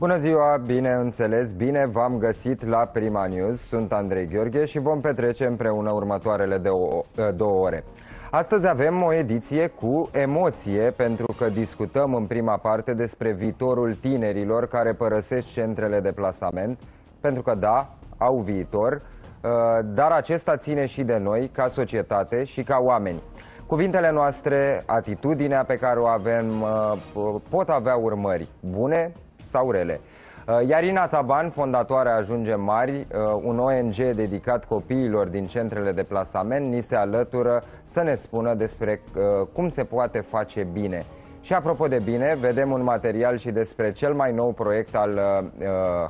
Bună ziua, bine înțeles, bine v-am găsit la Prima News. Sunt Andrei Gheorghe și vom petrece împreună următoarele de o, două ore. Astăzi avem o ediție cu emoție pentru că discutăm în prima parte despre viitorul tinerilor care părăsesc centrele de plasament, pentru că da, au viitor, uh, dar acesta ține și de noi ca societate și ca oameni. Cuvintele noastre, atitudinea pe care o avem uh, pot avea urmări bune sau rele. Uh, Iarina Taban, fondatoarea Ajunge Mari, uh, un ONG dedicat copiilor din centrele de plasament, ni se alătură să ne spună despre cum se poate face bine. Și apropo de bine, vedem un material și despre cel mai nou proiect al uh,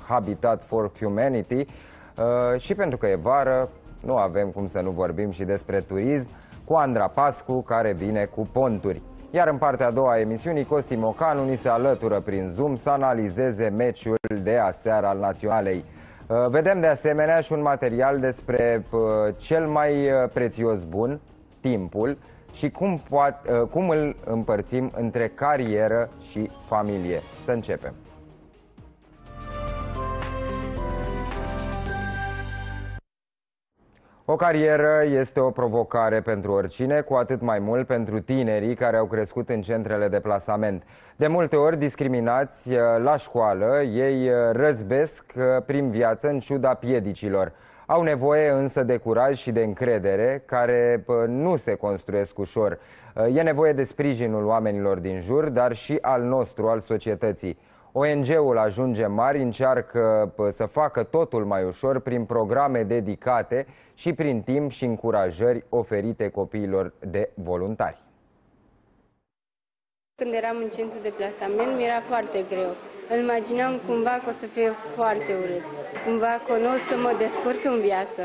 Habitat for Humanity uh, și pentru că e vară, nu avem cum să nu vorbim și despre turism cu Andra Pascu, care vine cu ponturi. Iar în partea a doua a emisiunii, Costi Mocanu ni se alătură prin Zoom să analizeze meciul de aseară al Naționalei. Uh, vedem de asemenea și un material despre uh, cel mai uh, prețios bun, timpul, și cum, poate, cum îl împărțim între carieră și familie. Să începem! O carieră este o provocare pentru oricine, cu atât mai mult pentru tinerii care au crescut în centrele de plasament. De multe ori discriminați uh, la școală, ei uh, răzbesc uh, prin viață în ciuda piedicilor. Au nevoie însă de curaj și de încredere, care nu se construiesc ușor. E nevoie de sprijinul oamenilor din jur, dar și al nostru, al societății. ONG-ul Ajunge Mari încearcă să facă totul mai ușor prin programe dedicate și prin timp și încurajări oferite copiilor de voluntari. Când eram în centru de plasament, mi-era foarte greu. Îl imaginam cumva că o să fie foarte urât, cumva că nu o să mă descurc în viață.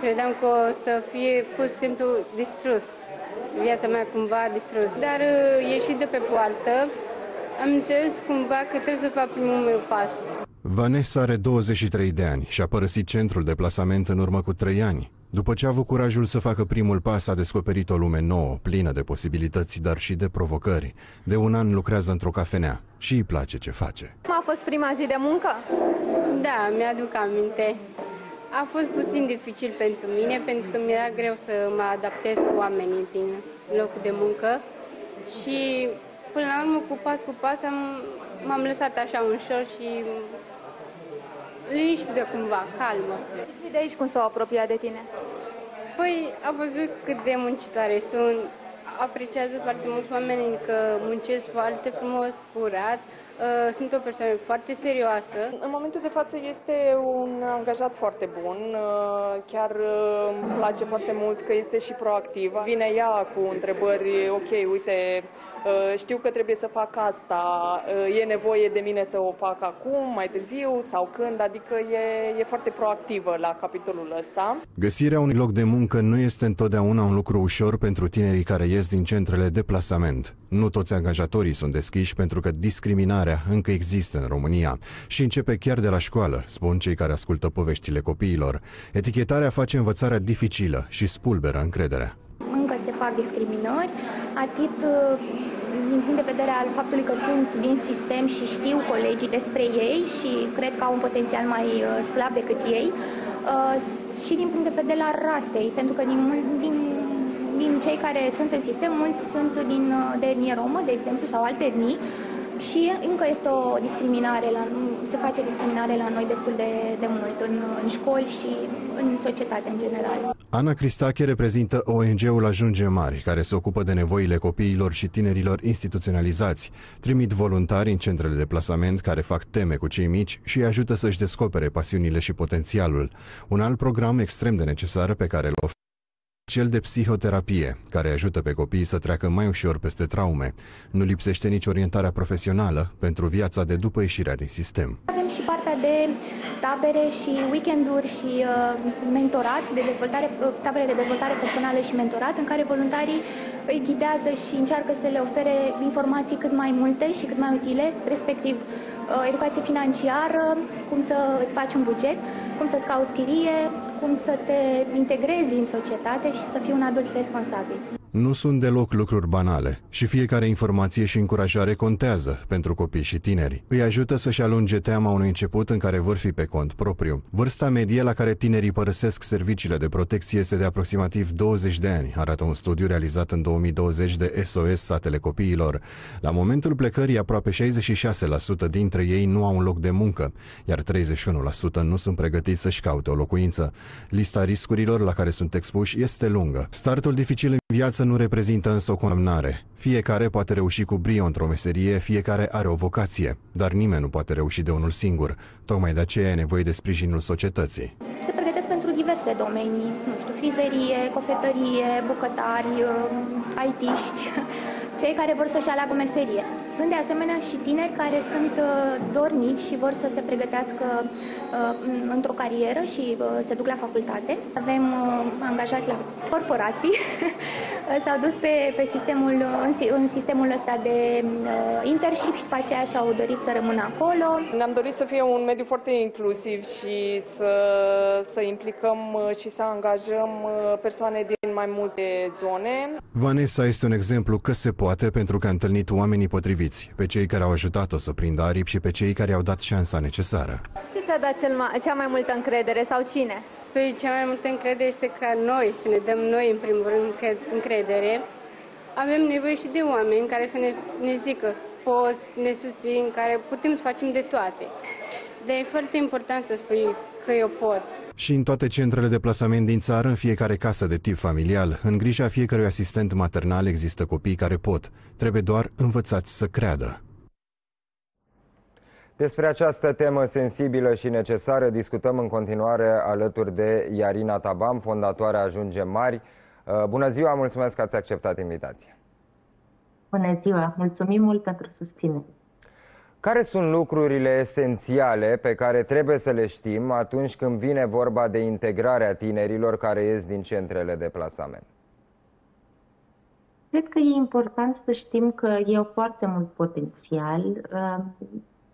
Credeam că o să fie pur și simplu distrus, viața mea cumva distrus. Dar uh, ieșit de pe poartă, am înțeles cumva că trebuie să fac primul meu pas. Vanessa are 23 de ani și a părăsit centrul de plasament în urmă cu 3 ani. După ce a avut curajul să facă primul pas, a descoperit o lume nouă, plină de posibilități, dar și de provocări. De un an lucrează într-o cafenea și îi place ce face. A fost prima zi de muncă? Da, mi-aduc aminte. A fost puțin dificil pentru mine, pentru că mi-era greu să mă adaptez cu oamenii din locul de muncă și până la urmă, cu pas cu pas, am, m-am lăsat așa ușor și liniștită cumva, calmă. De aici cum s-au apropiat de tine? Păi, am văzut cât de muncitoare sunt, apreciază foarte mult oamenii că muncesc foarte frumos, curat, uh, sunt o persoană foarte serioasă. În momentul de față este un angajat foarte bun, uh, chiar uh, îmi place foarte mult că este și proactiv. Vine ea cu întrebări, ok, uite, Uh, știu că trebuie să fac asta, uh, e nevoie de mine să o fac acum, mai târziu sau când, adică e, e foarte proactivă la capitolul ăsta. Găsirea unui loc de muncă nu este întotdeauna un lucru ușor pentru tinerii care ies din centrele de plasament. Nu toți angajatorii sunt deschiși pentru că discriminarea încă există în România și începe chiar de la școală, spun cei care ascultă poveștile copiilor. Etichetarea face învățarea dificilă și spulberă încrederea. Încă se fac discriminări, atât uh, din punct de vedere al faptului că sunt din sistem și știu colegii despre ei și cred că au un potențial mai uh, slab decât ei, uh, și din punct de vedere al rasei, pentru că din, din, din cei care sunt în sistem, mulți sunt din, uh, de etnie romă, de exemplu, sau alte etnii, și încă este o discriminare, la, se face discriminare la noi destul de, de mult în, în școli și în societate în general. Ana Cristache reprezintă ONG-ul Ajunge Mari, care se ocupă de nevoile copiilor și tinerilor instituționalizați. Trimit voluntari în centrele de plasament care fac teme cu cei mici și îi ajută să-și descopere pasiunile și potențialul. Un alt program extrem de necesar pe care îl oferă cel de psihoterapie, care ajută pe copii să treacă mai ușor peste traume. Nu lipsește nici orientarea profesională pentru viața de după ieșirea din sistem. Avem și partea de tabere și weekenduri și uh, mentorat, de dezvoltare, uh, tabere de dezvoltare personală și mentorat, în care voluntarii îi ghidează și încearcă să le ofere informații cât mai multe și cât mai utile, respectiv uh, educație financiară, cum să îți faci un buget, cum să-ți cauți chirie, cum să te integrezi în societate și să fii un adult responsabil. Nu sunt deloc lucruri banale și fiecare informație și încurajare contează pentru copii și tineri. Îi ajută să-și alunge teama unui început în care vor fi pe cont propriu. Vârsta medie la care tinerii părăsesc serviciile de protecție este de aproximativ 20 de ani, arată un studiu realizat în 2020 de SOS Satele Copiilor. La momentul plecării, aproape 66% dintre ei nu au un loc de muncă, iar 31% nu sunt pregătiți să-și caute o locuință. Lista riscurilor la care sunt expuși este lungă. Startul dificil în viață nu reprezintă însă o condamnare. Fiecare poate reuși cu brio într-o meserie, fiecare are o vocație, dar nimeni nu poate reuși de unul singur. Tocmai de aceea e nevoie de sprijinul societății. Se pregătesc pentru diverse domenii, nu știu, frizerie, cofetărie, bucătari, uh, IT-ști, cei care vor să-și aleagă meserie. Sunt de asemenea și tineri care sunt uh, dornici și vor să se pregătească uh, într-o carieră și uh, se duc la facultate. Avem angajați la corporații, s-au dus pe, pe sistemul, în, în sistemul ăsta de internship și după aceea și-au dorit să rămână acolo. Ne-am dorit să fie un mediu foarte inclusiv și să, să implicăm și să angajăm persoane din mai multe zone. Vanessa este un exemplu că se poate pentru că a întâlnit oamenii potriviți iubiți, pe cei care au ajutat-o să prindă aripi și pe cei care au dat șansa necesară. Ce ți-a dat cel mai, cea mai multă încredere sau cine? Păi cea mai multă încredere este ca noi, să ne dăm noi în primul rând încredere. Avem nevoie și de oameni care să ne, ne zică poți, ne susțin, care putem să facem de toate. Dar e foarte important să spui că eu pot. Și în toate centrele de plasament din țară, în fiecare casă de tip familial, în grija fiecărui asistent maternal există copii care pot. Trebuie doar învățați să creadă. Despre această temă sensibilă și necesară discutăm în continuare alături de Iarina Tabam, fondatoarea Ajunge Mari. Uh, bună ziua, mulțumesc că ați acceptat invitația. Bună ziua, mulțumim mult pentru susținere. Care sunt lucrurile esențiale pe care trebuie să le știm atunci când vine vorba de integrarea tinerilor care ies din centrele de plasament? Cred că e important să știm că ei au foarte mult potențial. Uh,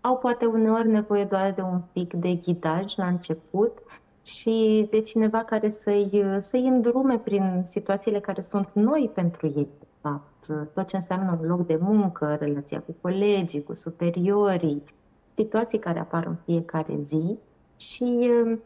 au poate uneori nevoie doar de un pic de ghidaj la început și de cineva care să-i, să-i îndrume prin situațiile care sunt noi pentru ei fapt, tot ce înseamnă un loc de muncă, relația cu colegii, cu superiorii, situații care apar în fiecare zi. Și um,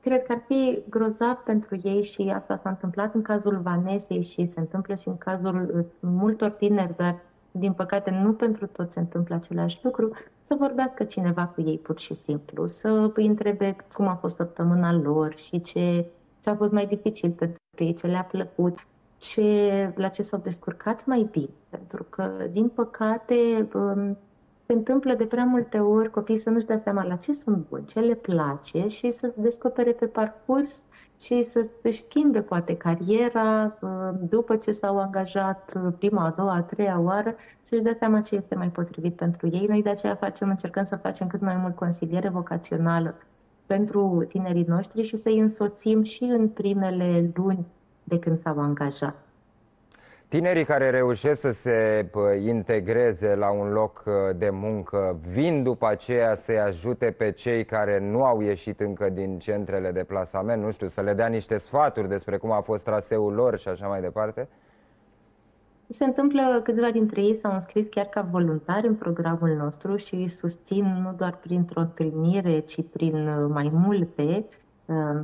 cred că ar fi grozav pentru ei și asta s-a întâmplat în cazul Vanesei și se întâmplă și în cazul uh, multor tineri, dar din păcate nu pentru toți se întâmplă același lucru, să vorbească cineva cu ei pur și simplu, să îi întrebe cum a fost săptămâna lor și ce, ce a fost mai dificil pentru ei, ce le-a plăcut ce, la ce s-au descurcat mai bine. Pentru că, din păcate, um, se întâmplă de prea multe ori copiii să nu-și dea seama la ce sunt buni, ce le place și să se descopere pe parcurs și să se schimbe poate cariera um, după ce s-au angajat prima, a doua, a treia oară, să-și dea seama ce este mai potrivit pentru ei. Noi de aceea facem, încercăm să facem cât mai mult consiliere vocațională pentru tinerii noștri și să-i însoțim și în primele luni de când s-au angajat. Tinerii care reușesc să se integreze la un loc de muncă vin după aceea să-i ajute pe cei care nu au ieșit încă din centrele de plasament, nu știu, să le dea niște sfaturi despre cum a fost traseul lor și așa mai departe? Se întâmplă, câțiva dintre ei s-au înscris chiar ca voluntari în programul nostru și îi susțin nu doar printr-o întâlnire, ci prin mai multe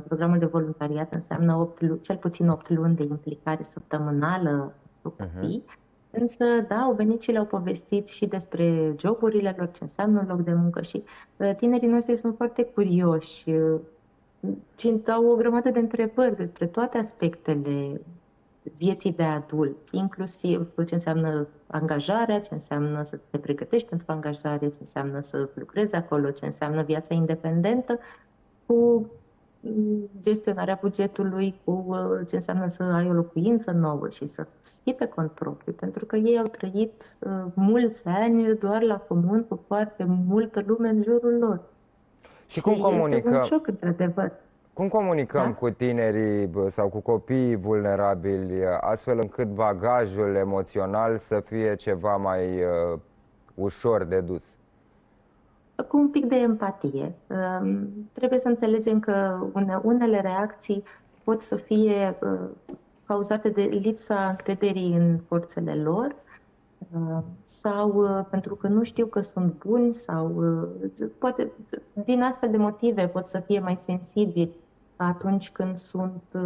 Programul de voluntariat înseamnă 8, cel puțin 8 luni de implicare săptămânală cu mhm. copii. Uh-huh. Însă, da, au venit și le-au povestit și despre joburile lor, ce înseamnă un loc de muncă și uh, tinerii noștri sunt foarte curioși uh, și au o grămadă de întrebări despre toate aspectele vieții de adult, inclusiv ce înseamnă angajarea, ce înseamnă să te pregătești pentru angajare, ce înseamnă să lucrezi acolo, ce înseamnă viața independentă, cu gestionarea bugetului, cu uh, ce înseamnă să ai o locuință nouă și să fii pe control, pentru că ei au trăit uh, mulți ani doar la comun cu foarte multă lume în jurul lor. Și, și cum comunicăm? un șoc, într-adevăr. Cum comunicăm da? cu tinerii sau cu copiii vulnerabili astfel încât bagajul emoțional să fie ceva mai uh, ușor de dus? Cu un pic de empatie. Trebuie să înțelegem că unele reacții pot să fie cauzate de lipsa încrederii în forțele lor uh, sau uh, pentru că nu știu că sunt buni sau poate din astfel de motive pot să fie mai sensibili atunci când sunt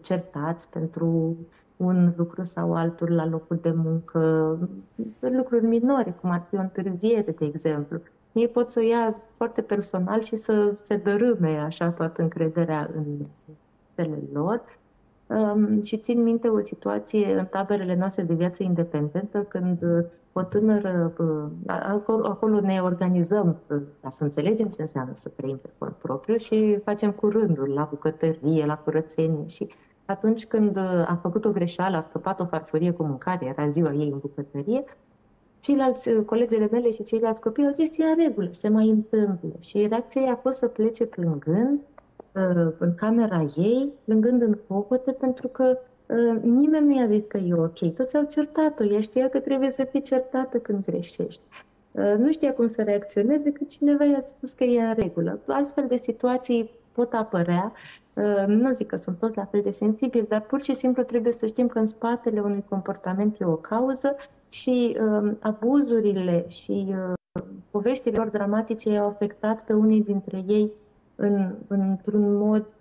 certați pentru un lucru sau altul la locul de muncă, lucruri minore, cum ar fi o întârziere, de exemplu. Ei pot să ia foarte personal și să se dărâme așa toată încrederea în fetele lor. Um, și țin minte o situație în taberele noastre de viață independentă, când o tânără, uh, acolo, acolo ne organizăm uh, ca să înțelegem ce înseamnă să trăim pe cont propriu și facem curânduri la bucătărie, la curățenie și atunci când uh, a făcut o greșeală, a scăpat o farfurie cu mâncare, era ziua ei în bucătărie, ceilalți, uh, colegele mele și ceilalți copii au zis, e în regulă, se mai întâmplă. Și reacția ei a fost să plece plângând uh, în camera ei, plângând în cocote, pentru că nimeni nu i-a zis că e ok. Toți au certat-o. Ea știa că trebuie să fii certată când greșești. Nu știa cum să reacționeze, că cineva i-a spus că e în regulă. Astfel de situații pot apărea. Uh, nu zic că sunt toți la fel de sensibili, dar pur și simplu trebuie să știm că în spatele unui comportament e o cauză și um, abuzurile și uh, poveștile lor dramatice au afectat pe unii dintre ei în, într-un mod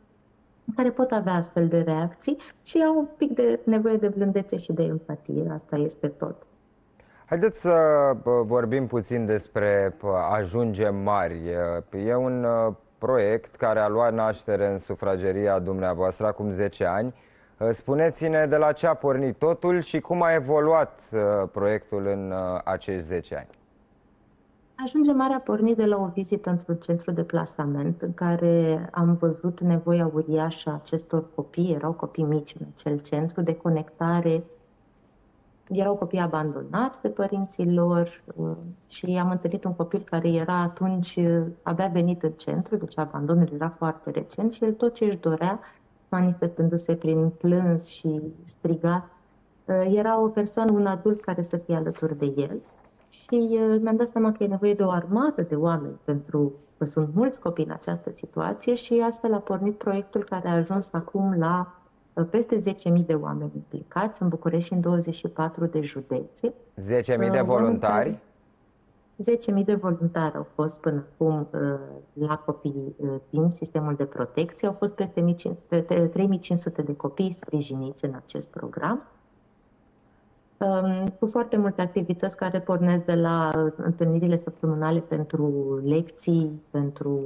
care pot avea astfel de reacții și au un pic de nevoie de blândețe și de empatie. Asta este tot. Haideți să vorbim puțin despre ajungem mari. E un proiect care a luat naștere în sufrageria dumneavoastră acum 10 ani. Uh, spuneți-ne de la ce a pornit totul și cum a evoluat uh, proiectul în uh, acești 10 ani. Ajunge mare a pornit de la o vizită într-un centru de plasament în care am văzut nevoia uriașă a acestor copii, erau copii mici în acel centru, de conectare erau copii abandonați de părinții lor uh, și am întâlnit un copil care era atunci uh, abia venit în centru, deci abandonul era foarte recent și el tot ce își dorea, manifestându-se prin plâns și strigat, uh, era o persoană, un adult care să fie alături de el. Și mi-am dat seama că e nevoie de o armată de oameni pentru că sunt mulți copii în această situație și astfel a pornit proiectul care a ajuns acum la peste 10.000 de oameni implicați în București și în 24 de județe. 10.000 de uh, voluntari? 10.000 de voluntari au fost până acum uh, la copii uh, din sistemul de protecție. Au fost peste 3.500 de copii sprijiniți în acest program um, cu foarte multe activități care pornesc de la întâlnirile săptămânale pentru lecții, pentru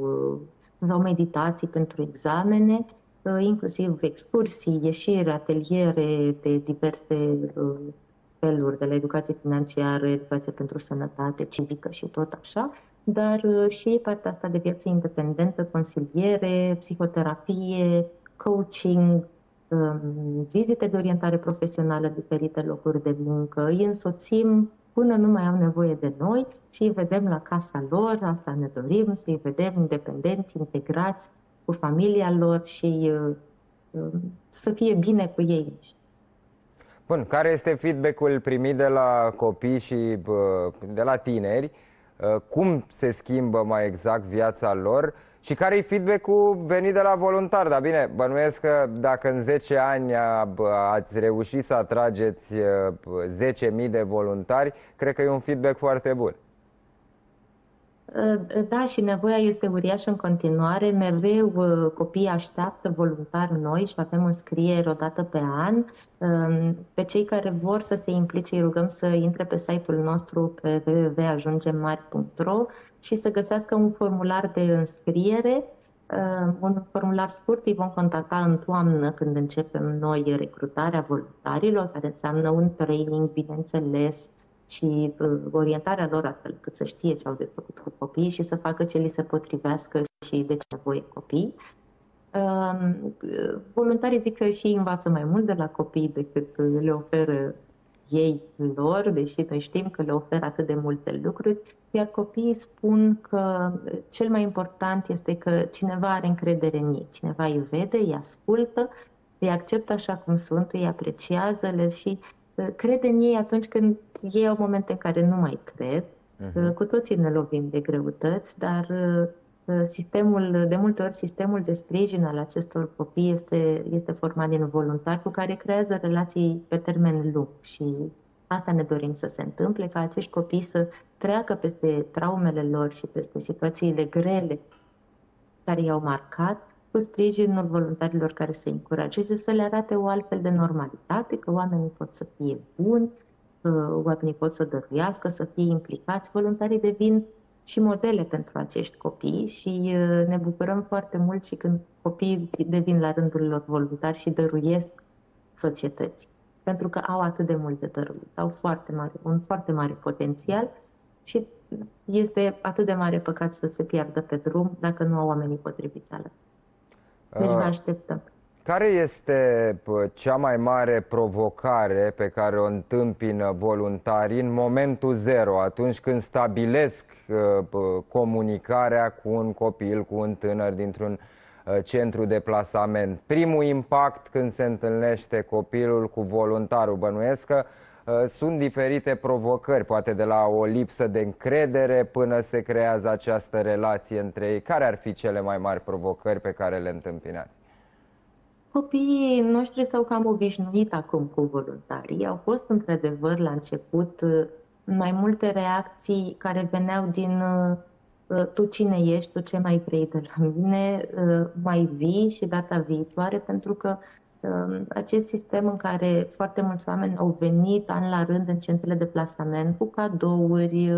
sau meditații pentru examene, Uh, inclusiv excursii, ieșiri, ateliere de diverse uh, feluri, de la educație financiară, educație pentru sănătate, civică și tot așa, dar uh, și partea asta de viață independentă, consiliere, psihoterapie, coaching, um, vizite de orientare profesională, diferite locuri de muncă, îi însoțim până nu mai au nevoie de noi și îi vedem la casa lor, asta ne dorim, să-i vedem independenți, integrați, cu familia lor și uh, uh, să fie bine cu ei. Bun, care este feedback-ul primit de la copii și uh, de la tineri? Cum se schimbă mai exact viața lor? Și care e feedback-ul venit de la voluntari? Dar bine, bănuiesc că dacă în 10 ani ați reușit să atrageți 10.000 de voluntari, cred că e un feedback foarte bun. Da, și nevoia este uriașă în continuare. Mereu uh, copiii așteaptă voluntari noi și avem înscrieri o dată pe an. Um, pe cei care vor să se implice, îi rugăm să intre pe site-ul nostru pe www.ajungemari.ro și să găsească un formular de înscriere um, un formular scurt îi vom contacta în toamnă când începem noi recrutarea voluntarilor, care înseamnă un training, bineînțeles, și uh, orientarea lor astfel cât să știe ce au de făcut cu copiii și să facă ce li se potrivească și de ce nevoie copii. Um, voluntarii zic că și învață mai mult de la copii decât le oferă ei lor, deși noi știm că le oferă atât de multe lucruri, iar copiii spun că cel mai important este că cineva are încredere în ei, cineva îi vede, îi ascultă, îi acceptă așa cum sunt, îi apreciază le și crede în ei atunci când ei au momente în care nu mai cred. Uh-huh. Cu toții ne lovim de greutăți, dar uh, Sistemul, de multe ori, sistemul de sprijin al acestor copii este, este format din voluntari cu care creează relații pe termen lung și asta ne dorim să se întâmple, ca acești copii să treacă peste traumele lor și peste situațiile grele care i-au marcat cu sprijinul voluntarilor care să încurajeze să le arate o altfel de normalitate, că oamenii pot să fie buni, oamenii pot să dăruiască, să fie implicați. Voluntarii devin și modele pentru acești copii și ne bucurăm foarte mult și când copiii devin la rândul lor voluntari și dăruiesc societății. Pentru că au atât de multe dăruit, au foarte mare, un foarte mare potențial și este atât de mare păcat să se piardă pe drum dacă nu au oamenii potriviți alături. Deci vă așteptăm. Care este cea mai mare provocare pe care o întâmpină voluntarii în momentul zero, atunci când stabilesc comunicarea cu un copil, cu un tânăr dintr-un centru de plasament? Primul impact când se întâlnește copilul cu voluntarul, bănuiesc că sunt diferite provocări, poate de la o lipsă de încredere până se creează această relație între ei. Care ar fi cele mai mari provocări pe care le întâmpinați? Copiii noștri s-au cam obișnuit acum cu voluntarii. Au fost într-adevăr la început mai multe reacții care veneau din tu cine ești, tu ce mai vrei de la mine, mai vii și data viitoare, pentru că acest sistem în care foarte mulți oameni au venit an la rând în centrele de plasament cu cadouri,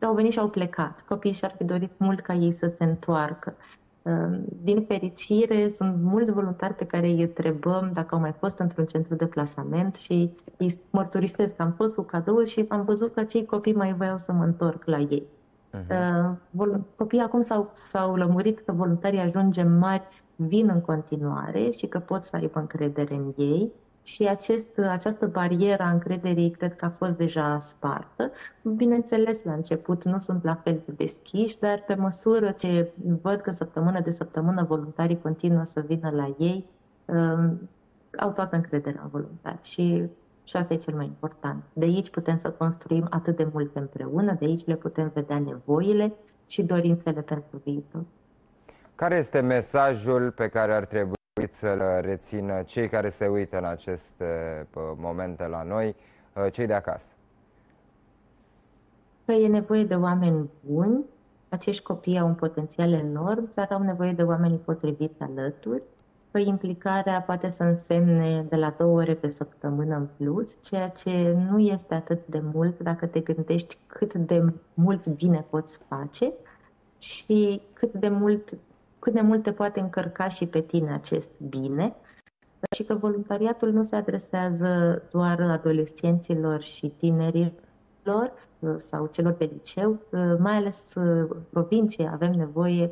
au venit și au plecat. Copiii și-ar fi dorit mult ca ei să se întoarcă. Din fericire, sunt mulți voluntari pe care îi întrebăm dacă au mai fost într-un centru de plasament și îi mărturisesc că am fost cu cadouri și am văzut că cei copii mai voiau să mă întorc la ei. Uh-huh. Copiii acum s-au, s-au lămurit că voluntarii ajungem mari vin în continuare și că pot să aibă încredere în ei și acest, această barieră a încrederii cred că a fost deja spartă. Bineînțeles, la început nu sunt la fel de deschiși, dar pe măsură ce văd că săptămână de săptămână voluntarii continuă să vină la ei, um, au toată încrederea în voluntari și, și asta e cel mai important. De aici putem să construim atât de multe împreună, de aici le putem vedea nevoile și dorințele pentru viitor. Care este mesajul pe care ar trebui să-l rețină cei care se uită în aceste momente la noi, cei de acasă? Că e nevoie de oameni buni, acești copii au un potențial enorm, dar au nevoie de oameni potriviți alături, că implicarea poate să însemne de la două ore pe săptămână în plus, ceea ce nu este atât de mult dacă te gândești cât de mult bine poți face și cât de mult cât de mult te poate încărca și pe tine acest bine și că voluntariatul nu se adresează doar adolescenților și tinerilor uh, sau celor de liceu, uh, mai ales uh, în provincie avem nevoie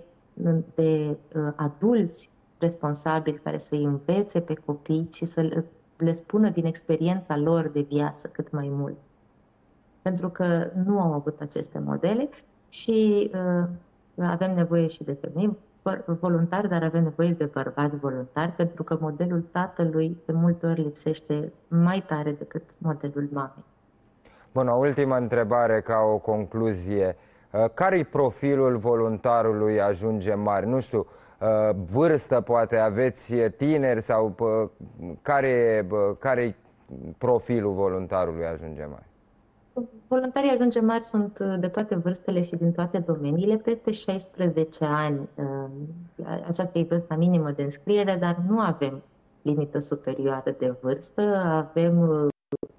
de adulți responsabili care să-i învețe pe copii și să le spună din experiența lor de viață cât mai mult. Pentru că nu au avut aceste modele și uh, avem nevoie și de femei voluntari, dar avem nevoie de bărbați voluntari, pentru că modelul tatălui de multe ori lipsește mai tare decât modelul mamei. Bun, o ultimă întrebare ca o concluzie. Uh, care-i profilul voluntarului ajunge mare? Nu știu, uh, vârstă poate aveți tineri sau uh, care, care profilul voluntarului ajunge mare? Voluntarii ajunge mari sunt uh, de toate vârstele și din toate domeniile, peste 16 ani. Uh, aceasta e vârsta minimă de înscriere, dar nu avem limită superioară de vârstă. Avem uh,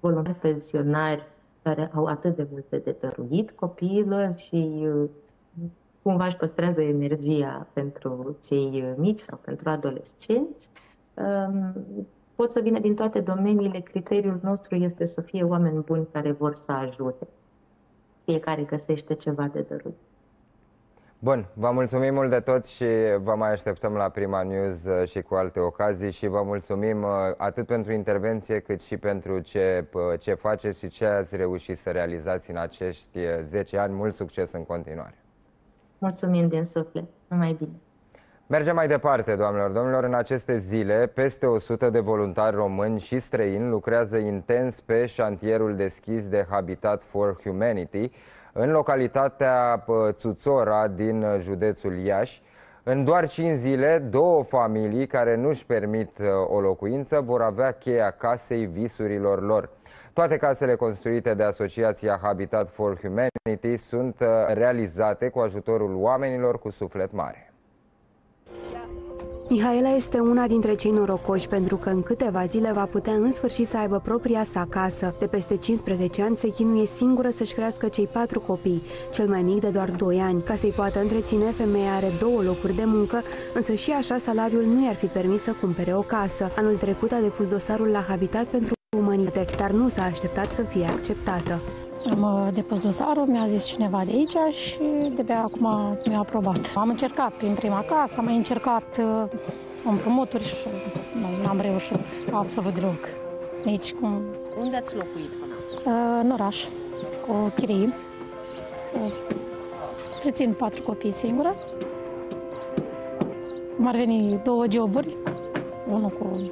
voluntari pensionari care au atât de multe de dăruit copiilor și cumva își păstrează energia pentru cei mici sau pentru adolescenți. Um, pot să vină din toate domeniile. Criteriul nostru este să fie oameni buni care vor să ajute. Fiecare găsește ceva de dărut. Bun, vă mulțumim mult de tot și vă mai așteptăm la Prima News uh, și cu alte ocazii și vă mulțumim uh, atât pentru intervenție cât și pentru ce, uh, ce faceți și ce ați reușit să realizați în acești 10 ani. Mult succes în continuare! Mulțumim din suflet! Numai bine! Mergem mai departe, doamnelor, domnilor. În aceste zile, peste 100 de voluntari români și străini lucrează intens pe șantierul deschis de Habitat for Humanity, în localitatea Țuțora din județul Iași. În doar 5 zile, două familii care nu-și permit uh, o locuință vor avea cheia casei visurilor lor. Toate casele construite de Asociația Habitat for Humanity sunt uh, realizate cu ajutorul oamenilor cu suflet mare. Mihaela este una dintre cei norocoși pentru că în câteva zile va putea în sfârșit să aibă propria sa casă. De peste 15 ani se chinuie singură să-și crească cei patru copii, cel mai mic de doar 2 ani. Ca să-i poată întreține, femeia are două locuri de muncă, însă și așa salariul nu i-ar fi permis să cumpere o casă. Anul trecut a depus dosarul la Habitat pentru Umanitate, dar nu s-a așteptat să fie acceptată. Am uh, depus dosarul, mi-a zis cineva de aici și de-abia acum mi-a aprobat. Am încercat prin prima casă, am mai încercat uh, împrumuturi și nu am reușit absolut deloc. Nici cum... Unde ați locuit până uh, În oraș, cu chirii. Trețin patru copii singură. M-ar veni două joburi, unul cu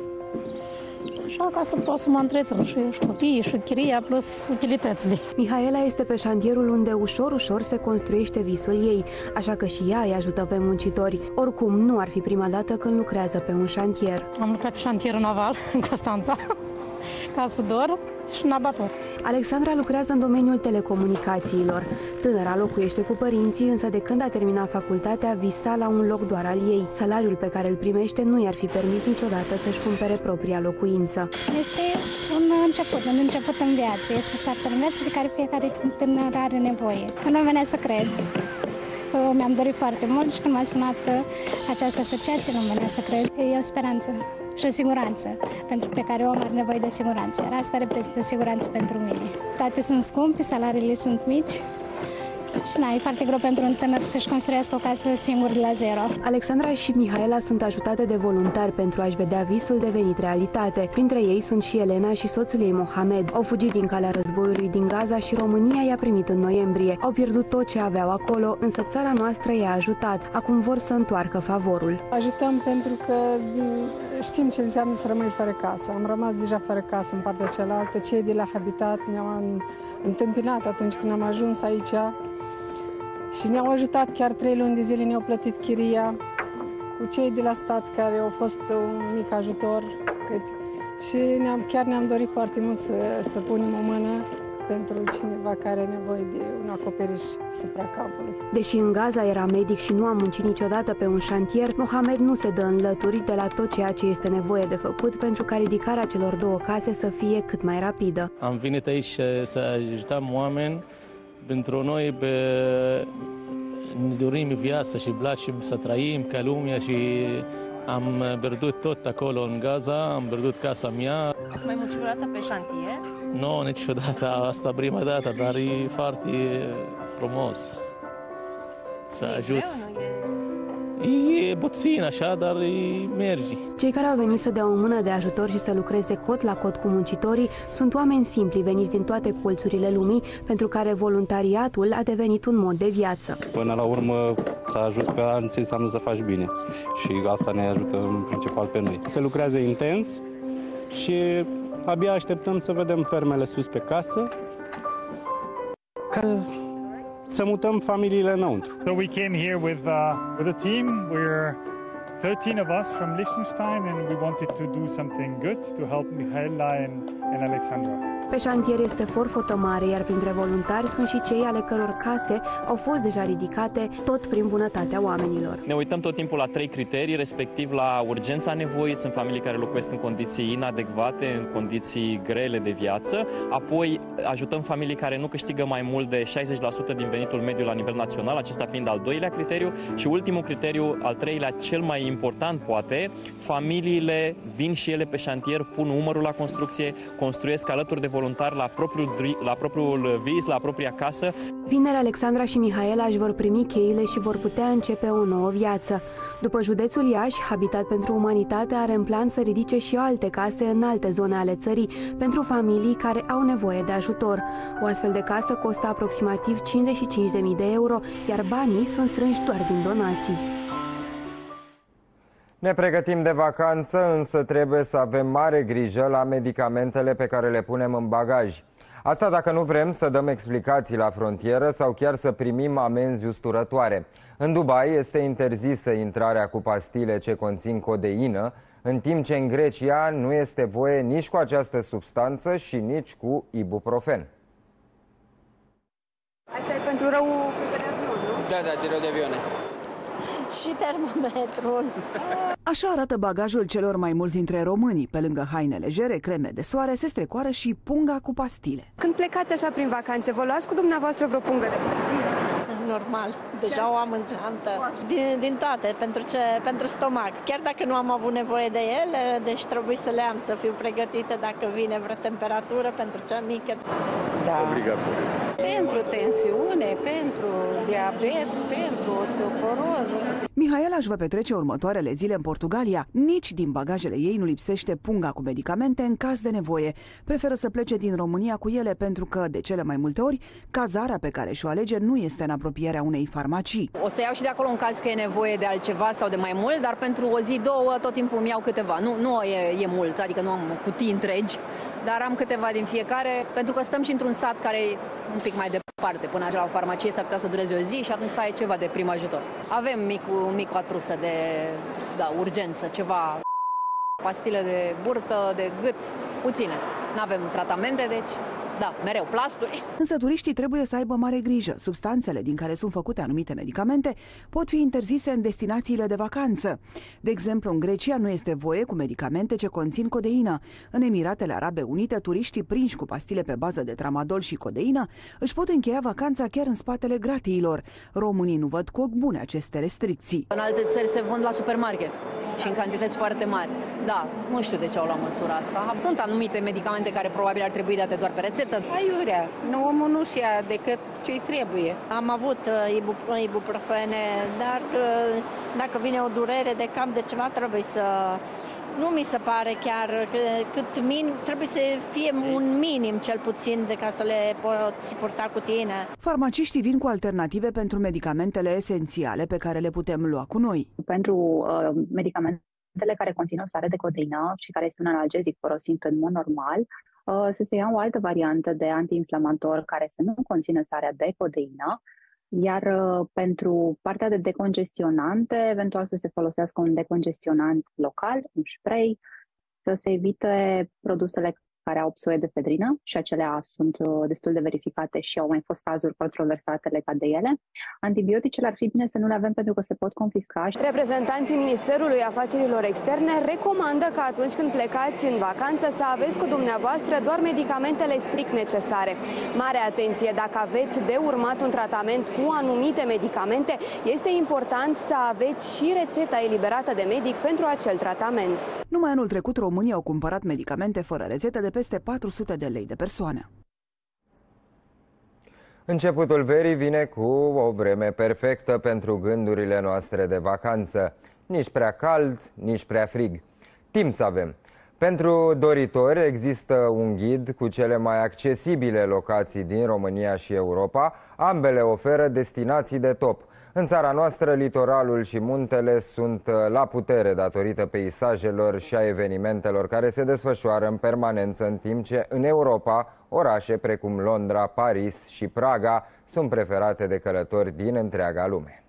așa ca să pot să mă întrețin și, și copiii, și chiria, plus utilitățile. Mihaela este pe șantierul unde ușor, ușor se construiește visul ei, așa că și ea îi ajută pe muncitori. Oricum, nu ar fi prima dată când lucrează pe un șantier. Am lucrat pe șantierul naval în Constanța, ca sudor și în abator. Alexandra lucrează în domeniul telecomunicațiilor. Tânăra locuiește cu părinții, însă de când a terminat facultatea, visa la un loc doar al ei. Salariul pe care îl primește nu i-ar fi permis niciodată să-și cumpere propria locuință. Este un început, un început în viață. Este startul în viață de care fiecare tânăr are nevoie. Nu venea să cred. Mi-am dorit foarte mult și când m-a sunat această asociație, nu venea să cred. E o speranță și o siguranță, pentru pe care om are nevoie de siguranță. Iar asta reprezintă siguranță pentru mine. Toate sunt scumpe, salariile sunt mici, și na, e foarte greu pentru un tânăr să-și construiască o casă singur de la zero. Alexandra și Mihaela sunt ajutate de voluntari pentru a-și vedea visul devenit realitate. Printre ei sunt și Elena și soțul ei Mohamed. Au fugit din calea războiului din Gaza și România i-a primit în noiembrie. Au pierdut tot ce aveau acolo, însă țara noastră i-a ajutat. Acum vor să întoarcă favorul. Ajutăm pentru că știm ce înseamnă să rămâi fără casă. Am rămas deja fără casă în partea cealaltă. Cei de la Habitat ne-au întâmpinat atunci când am ajuns aici și ne-au ajutat chiar trei luni de zile, ne-au plătit chiria cu cei de la stat care au fost un mic ajutor cât, și ne-am, chiar ne-am dorit foarte mult să, să punem o mână pentru cineva care are nevoie de un acoperiș supra capului. Deși în Gaza era medic și nu a muncit niciodată pe un șantier, Mohamed nu se dă în lături de la tot ceea ce este nevoie de făcut pentru ca ridicarea celor două case să fie cât mai rapidă. Am venit aici să ajutăm oameni pentru noi pe, ne dorim viața și place să trăim ca lumea și am pierdut tot acolo în Gaza, am pierdut casa mea. Ați mai muncit vreodată pe șantier? Nu, niciodată, asta prima dată, dar e foarte frumos să ajuți. Greu, nu e? E puțin așa, dar merge. Cei care au venit să dea o mână de ajutor și să lucreze cot la cot cu muncitorii sunt oameni simpli veniți din toate colțurile lumii pentru care voluntariatul a devenit un mod de viață. Până la urmă să ajuți pe alții înseamnă să faci bine și asta ne ajută în principal pe noi. Se lucrează intens și abia așteptăm să vedem fermele sus pe casă ca să mutăm familiile înăuntru. So we came here with, uh, with a team. We're 13 of us from Liechtenstein and we wanted to do something good to help Mihaela and, and Alexandra. Pe șantier este forfotă mare, iar printre voluntari sunt și cei ale căror case au fost deja ridicate, tot prin bunătatea oamenilor. Ne uităm tot timpul la trei criterii, respectiv la urgența nevoii, sunt familii care locuiesc în condiții inadecvate, în condiții grele de viață, apoi ajutăm familii care nu câștigă mai mult de 60% din venitul mediu la nivel național, acesta fiind al doilea criteriu, și ultimul criteriu, al treilea, cel mai important poate, familiile vin și ele pe șantier, pun umărul la construcție, construiesc alături de voluntari voluntari la propriul, la propriul vis, la propria casă. Vineri, Alexandra și Mihaela își vor primi cheile și vor putea începe o nouă viață. După județul Iași, Habitat pentru Umanitate are în plan să ridice și alte case în alte zone ale țării pentru familii care au nevoie de ajutor. O astfel de casă costă aproximativ 55.000 de euro, iar banii sunt strânși doar din donații. Ne pregătim de vacanță, însă trebuie să avem mare grijă la medicamentele pe care le punem în bagaj. Asta dacă nu vrem să dăm explicații la frontieră sau chiar să primim amenzi usturătoare. În Dubai este interzisă intrarea cu pastile ce conțin codeină, în timp ce în Grecia nu este voie nici cu această substanță și nici cu ibuprofen. Asta e pentru rău de avion, nu? Da, da, de rău de avioane. Și termometrul. Așa arată bagajul celor mai mulți dintre românii. Pe lângă haine legere, creme de soare, se strecoară și punga cu pastile. Când plecați așa prin vacanțe, vă luați cu dumneavoastră vreo pungă de pastile? Normal, deja o am în geantă. Din, din toate, pentru, ce, pentru stomac. Chiar dacă nu am avut nevoie de ele, deci trebuie să le am, să fiu pregătită dacă vine vreo temperatură pentru cea mică. Da. Obligatoriu. Pentru tensiune, pentru diabet, pentru osteoporoză. Mihaela își va petrece următoarele zile în Portugalia. Nici din bagajele ei nu lipsește punga cu medicamente în caz de nevoie. Preferă să plece din România cu ele pentru că, de cele mai multe ori, cazarea pe care și-o alege nu este în apropierea unei farmacii. O să iau și de acolo în caz că e nevoie de altceva sau de mai mult, dar pentru o zi, două, tot timpul îmi iau câteva. Nu, nu e, e mult, adică nu am cutii întregi, dar am câteva din fiecare, pentru că stăm și într-un sat care e un pic mai departe. Până la o farmacie s-ar putea să dureze o zi și atunci să ai ceva de prim ajutor. Avem micu, micu atrusă de da, urgență, ceva pastile de burtă, de gât, puține. Nu avem tratamente, deci da, mereu plasturi. Însă turiștii trebuie să aibă mare grijă. Substanțele din care sunt făcute anumite medicamente pot fi interzise în destinațiile de vacanță. De exemplu, în Grecia nu este voie cu medicamente ce conțin codeină. În Emiratele Arabe Unite, turiștii prinși cu pastile pe bază de tramadol și codeină își pot încheia vacanța chiar în spatele gratiilor. Românii nu văd cu ochi bune aceste restricții. În alte țări se vând la supermarket și în cantități foarte mari. Da, nu știu de ce au luat măsura asta. Sunt anumite medicamente care probabil ar trebui date doar pe rețetă. Aiurea, nu, omul nu și ia decât ce trebuie. Am avut uh, ibu, ibuprofene, dar uh, dacă vine o durere de cap de ceva, trebuie să nu mi se pare chiar că cât minim, trebuie să fie un minim cel puțin de ca să le poți purta cu tine. Farmaciștii vin cu alternative pentru medicamentele esențiale pe care le putem lua cu noi. Pentru uh, medicamentele care conțin o stare de codeină și care este un analgezic folosit în mod normal, uh, să se ia o altă variantă de antiinflamator care să nu conțină sarea de codeină, iar uh, pentru partea de decongestionante, eventual să se folosească un decongestionant local, un spray, să se evite produsele care au psoedefedrină și acelea sunt uh, destul de verificate și au mai fost cazuri controversate legate de ele. Antibioticele ar fi bine să nu le avem pentru că se pot confisca. Reprezentanții Ministerului Afacerilor Externe recomandă că atunci când plecați în vacanță să aveți cu dumneavoastră doar medicamentele strict necesare. Mare atenție, dacă aveți de urmat un tratament cu anumite medicamente, este important să aveți și rețeta eliberată de medic pentru acel tratament. Numai anul trecut România au cumpărat medicamente fără rețetă de peste 400 de lei de persoană. Începutul verii vine cu o vreme perfectă pentru gândurile noastre de vacanță. Nici prea cald, nici prea frig. Timp să avem. Pentru doritori există un ghid cu cele mai accesibile locații din România și Europa. Ambele oferă destinații de top. În țara noastră, litoralul și muntele sunt uh, la putere datorită peisajelor și a evenimentelor care se desfășoară în permanență, în timp ce în Europa, orașe precum Londra, Paris și Praga sunt preferate de călători din întreaga lume.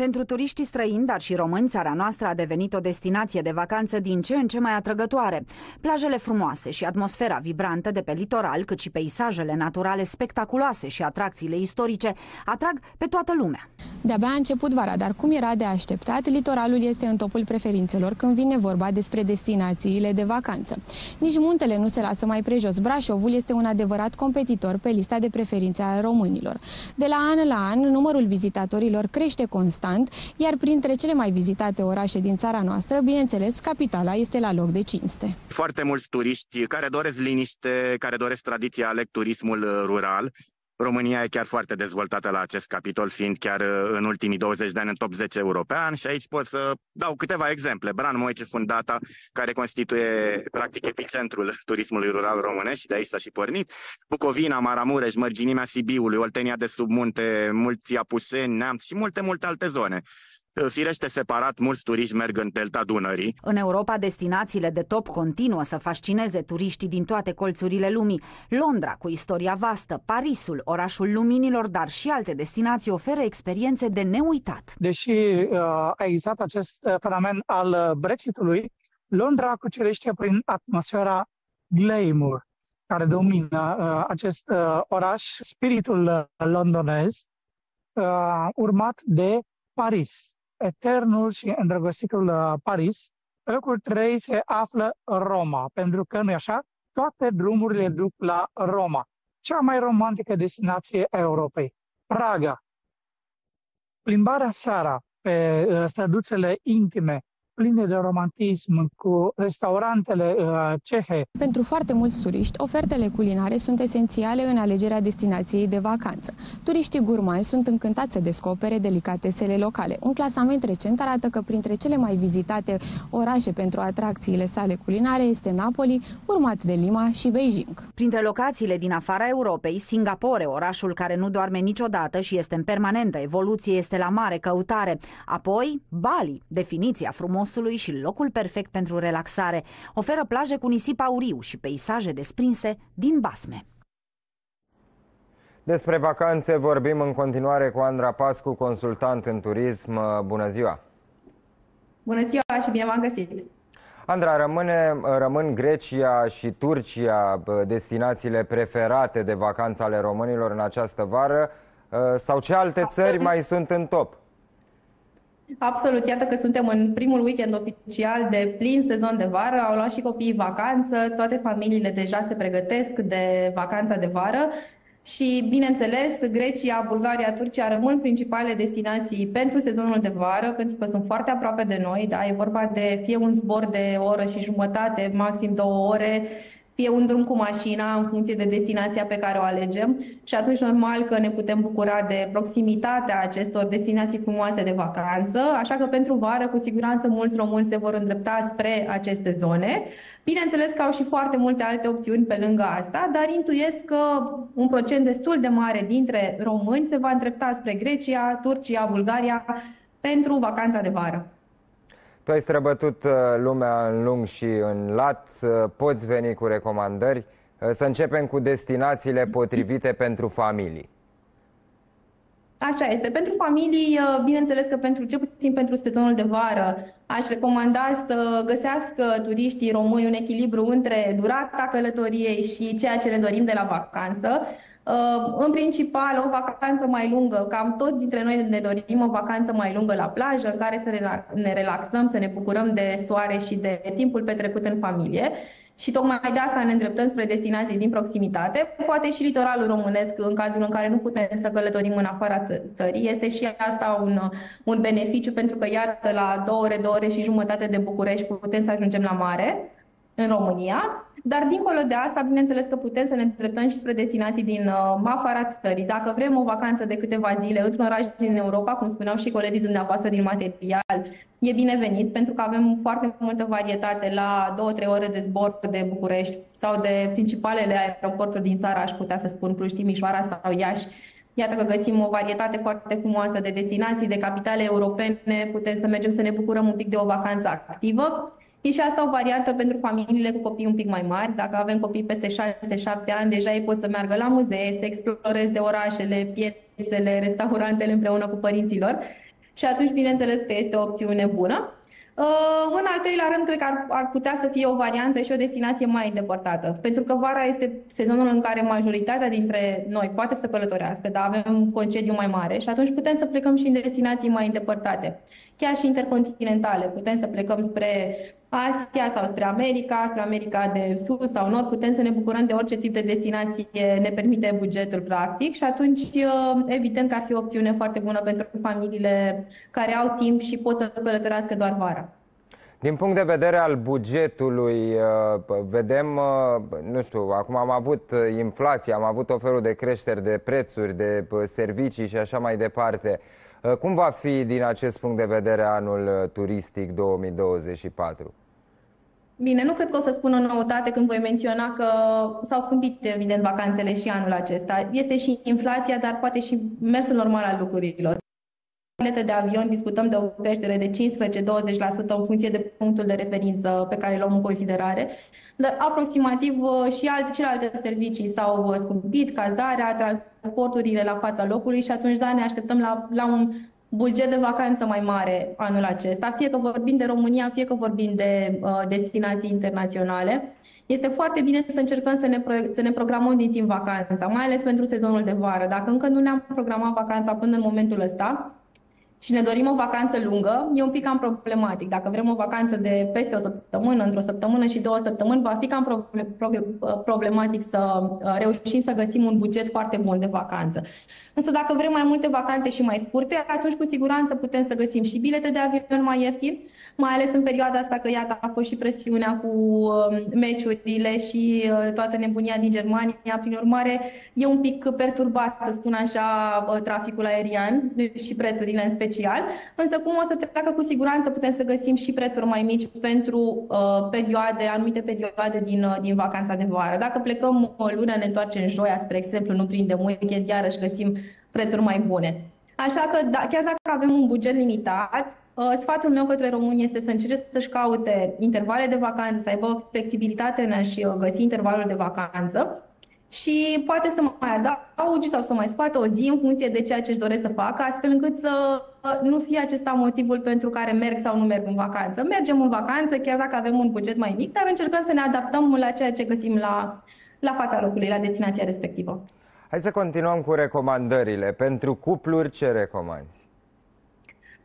Pentru turiștii străini, dar și români, țara noastră a devenit o destinație de vacanță din ce în ce mai atrăgătoare. Plajele frumoase și atmosfera vibrantă de pe litoral, cât și peisajele naturale spectaculoase și atracțiile istorice atrag pe toată lumea. De-abia a început vara, dar cum era de așteptat, litoralul este în topul preferințelor când vine vorba despre destinațiile de vacanță. Nici muntele nu se lasă mai prejos. Brașovul este un adevărat competitor pe lista de preferințe a românilor. De la an la an, numărul vizitatorilor crește constant constant, iar printre cele mai vizitate orașe din țara noastră, bineînțeles, capitala este la loc de cinste. Foarte mulți turiști care doresc liniște, care doresc tradiția, aleg turismul uh, rural, România e chiar foarte dezvoltată la acest capitol, fiind chiar uh, în ultimii 20 de ani în top 10 european și aici pot să dau câteva exemple. Bran Moice Fundata, care constituie practic epicentrul turismului rural românesc și de aici s-a și pornit, Bucovina, Maramureș, Mărginimea Sibiului, Oltenia de Submunte, mulți Apuseni, Neamț și multe, multe alte zone. Firește separat, mulți turiști merg în delta Dunării. În Europa, destinațiile de top continuă să fascineze turiștii din toate colțurile lumii. Londra, cu istoria vastă, Parisul, orașul luminilor, dar și alte destinații oferă experiențe de neuitat. Deși uh, a existat acest uh, fenomen al uh, Brexitului, Londra cucerește prin atmosfera glamour care domină uh, acest uh, oraș, spiritul uh, londonez, uh, urmat de Paris eternul și îndrăgostitul uh, Paris, locul 3 se află Roma, pentru că, nu așa, toate drumurile duc la Roma, cea mai romantică destinație a Europei, Praga. Plimbarea seara pe uh, străduțele intime pline de romantism, cu restaurantele uh, cehe. Pentru foarte mulți turiști, ofertele culinare sunt esențiale în alegerea destinației de vacanță. Turiștii gurmani sunt încântați să descopere delicatesele locale. Un clasament recent arată că printre cele mai vizitate orașe pentru atracțiile sale culinare este Napoli, urmat de Lima și Beijing. Printre locațiile din afara Europei, Singapore, orașul care nu doarme niciodată și este în permanentă evoluție, este la mare căutare. Apoi, Bali, definiția frumos Mosului și locul perfect pentru relaxare. Oferă plaje cu nisip auriu și peisaje desprinse din basme. Despre vacanțe vorbim în continuare cu Andra Pascu, consultant în turism. Bună ziua! Bună ziua și bine v-am găsit! Andra, rămâne, rămân Grecia și Turcia destinațiile preferate de vacanță ale românilor în această vară sau ce alte țări mai sunt în top? Absolut, iată că suntem în primul weekend oficial de plin sezon de vară, au luat și copiii vacanță, toate familiile deja se pregătesc de vacanța de vară. Și, bineînțeles, Grecia, Bulgaria, Turcia rămân principale destinații pentru sezonul de vară, pentru că sunt foarte aproape de noi, da? e vorba de fie un zbor de o oră și jumătate, maxim două ore, fie un drum cu mașina în funcție de destinația pe care o alegem și atunci normal că ne putem bucura de proximitatea acestor destinații frumoase de vacanță, așa că pentru vară cu siguranță mulți români se vor îndrepta spre aceste zone. Bineînțeles că au și foarte multe alte opțiuni pe lângă asta, dar intuiesc că un procent destul de mare dintre români se va îndrepta spre Grecia, Turcia, Bulgaria pentru vacanța de vară. Tu ai străbătut uh, lumea în lung și în lat, uh, poți veni cu recomandări. Uh, să începem cu destinațiile potrivite pentru familii. Așa este. Pentru familii, bineînțeles că pentru ce puțin pentru sezonul de vară, aș recomanda să găsească turiștii români un echilibru între durata călătoriei și ceea ce le dorim de la vacanță. Uh, în principal, o vacanță mai lungă, cam toți dintre noi ne dorim o vacanță mai lungă la plajă, în care să ne relaxăm, să ne bucurăm de soare și de timpul petrecut în familie. Și tocmai de asta ne îndreptăm spre destinații din proximitate. Poate și litoralul românesc, în cazul în care nu putem să călătorim în afara țării, este și asta un, un beneficiu, pentru că, iată, la două ore, două ore și jumătate de București putem să ajungem la mare în România. Dar dincolo de asta, bineînțeles că putem să ne îndreptăm și spre destinații din uh, afara țării. Dacă vrem o vacanță de câteva zile într-un oraș din Europa, cum spuneau și colegii dumneavoastră din material, e binevenit pentru că avem foarte multă varietate la 2-3 ore de zbor de București sau de principalele aeroporturi din țară, aș putea să spun Cluj, Timișoara sau Iași. Iată că găsim o varietate foarte frumoasă de destinații, de capitale europene, putem să mergem să ne bucurăm un pic de o vacanță activă. E și asta o variantă pentru familiile cu copii un pic mai mari. Dacă avem copii peste 6-7 ani, deja ei pot să meargă la muzee, să exploreze orașele, piețele, restaurantele împreună cu părinților. Și atunci, bineînțeles că este o opțiune bună. Uh, în al treilea rând, cred că ar, ar putea să fie o variantă și o destinație mai îndepărtată, pentru că vara este sezonul în care majoritatea dintre noi poate să călătorească, dar avem un concediu mai mare și atunci putem să plecăm și în destinații mai îndepărtate, chiar și intercontinentale. Putem să plecăm spre Asia sau spre America, spre America de Sud sau Nord, putem să ne bucurăm de orice tip de destinație ne permite bugetul practic și atunci uh, evident că ar fi o opțiune foarte bună pentru familiile care au timp și pot să călătorească doar vara. Din punct de vedere al bugetului, uh, vedem, uh, nu știu, acum am avut inflație, am avut o felul de creșteri de prețuri, de servicii și așa mai departe. Cum va fi din acest punct de vedere anul turistic 2024? Bine, nu cred că o să spun o noutate când voi menționa că s-au scumpit, evident, vacanțele și anul acesta. Este și inflația, dar poate și mersul normal al lucrurilor. bilete de avion discutăm de o creștere de 15-20% în funcție de punctul de referință pe care îl luăm în considerare. Dar aproximativ uh, și alte, celelalte servicii s-au uh, scumpit, cazarea, transporturile la fața locului și atunci, da, ne așteptăm la, la un buget de vacanță mai mare anul acesta, fie că vorbim de România, fie că vorbim de uh, destinații internaționale. Este foarte bine să încercăm să ne, să ne programăm din timp vacanța, mai ales pentru sezonul de vară. Dacă încă nu ne-am programat vacanța până în momentul ăsta, și ne dorim o vacanță lungă, e un pic cam problematic. Dacă vrem o vacanță de peste o săptămână, într-o săptămână și două săptămâni, va fi cam problematic să uh, reușim să găsim un buget foarte bun de vacanță. Însă dacă vrem mai multe vacanțe și mai scurte, atunci cu siguranță putem să găsim și bilete de avion mai ieftine, mai ales în perioada asta că iată a fost și presiunea cu um, meciurile și uh, toată nebunia din Germania. Prin urmare, e un pic perturbat, să spun așa, uh, traficul aerian și prețurile în special. Însă cum o să treacă cu siguranță putem să găsim și prețuri mai mici pentru uh, perioade, anumite perioade din, uh, din vacanța de vară. Dacă plecăm o lună, ne întoarcem joia, spre exemplu, nu prindem weekend, iarăși găsim prețuri mai bune. Așa că da, chiar dacă avem un buget limitat, uh, sfatul meu către români este să încerce să-și caute intervale de vacanță, să aibă flexibilitate în a-și uh, găsi intervalul de vacanță și poate să mai adaugi sau să mai scoată o zi în funcție de ceea ce își doresc să facă, astfel încât să uh, nu fie acesta motivul pentru care merg sau nu merg în vacanță. Mergem în vacanță chiar dacă avem un buget mai mic, dar încercăm să ne adaptăm la ceea ce găsim la, la fața locului, la destinația respectivă. Hai să continuăm cu recomandările. Pentru cupluri, ce recomanzi?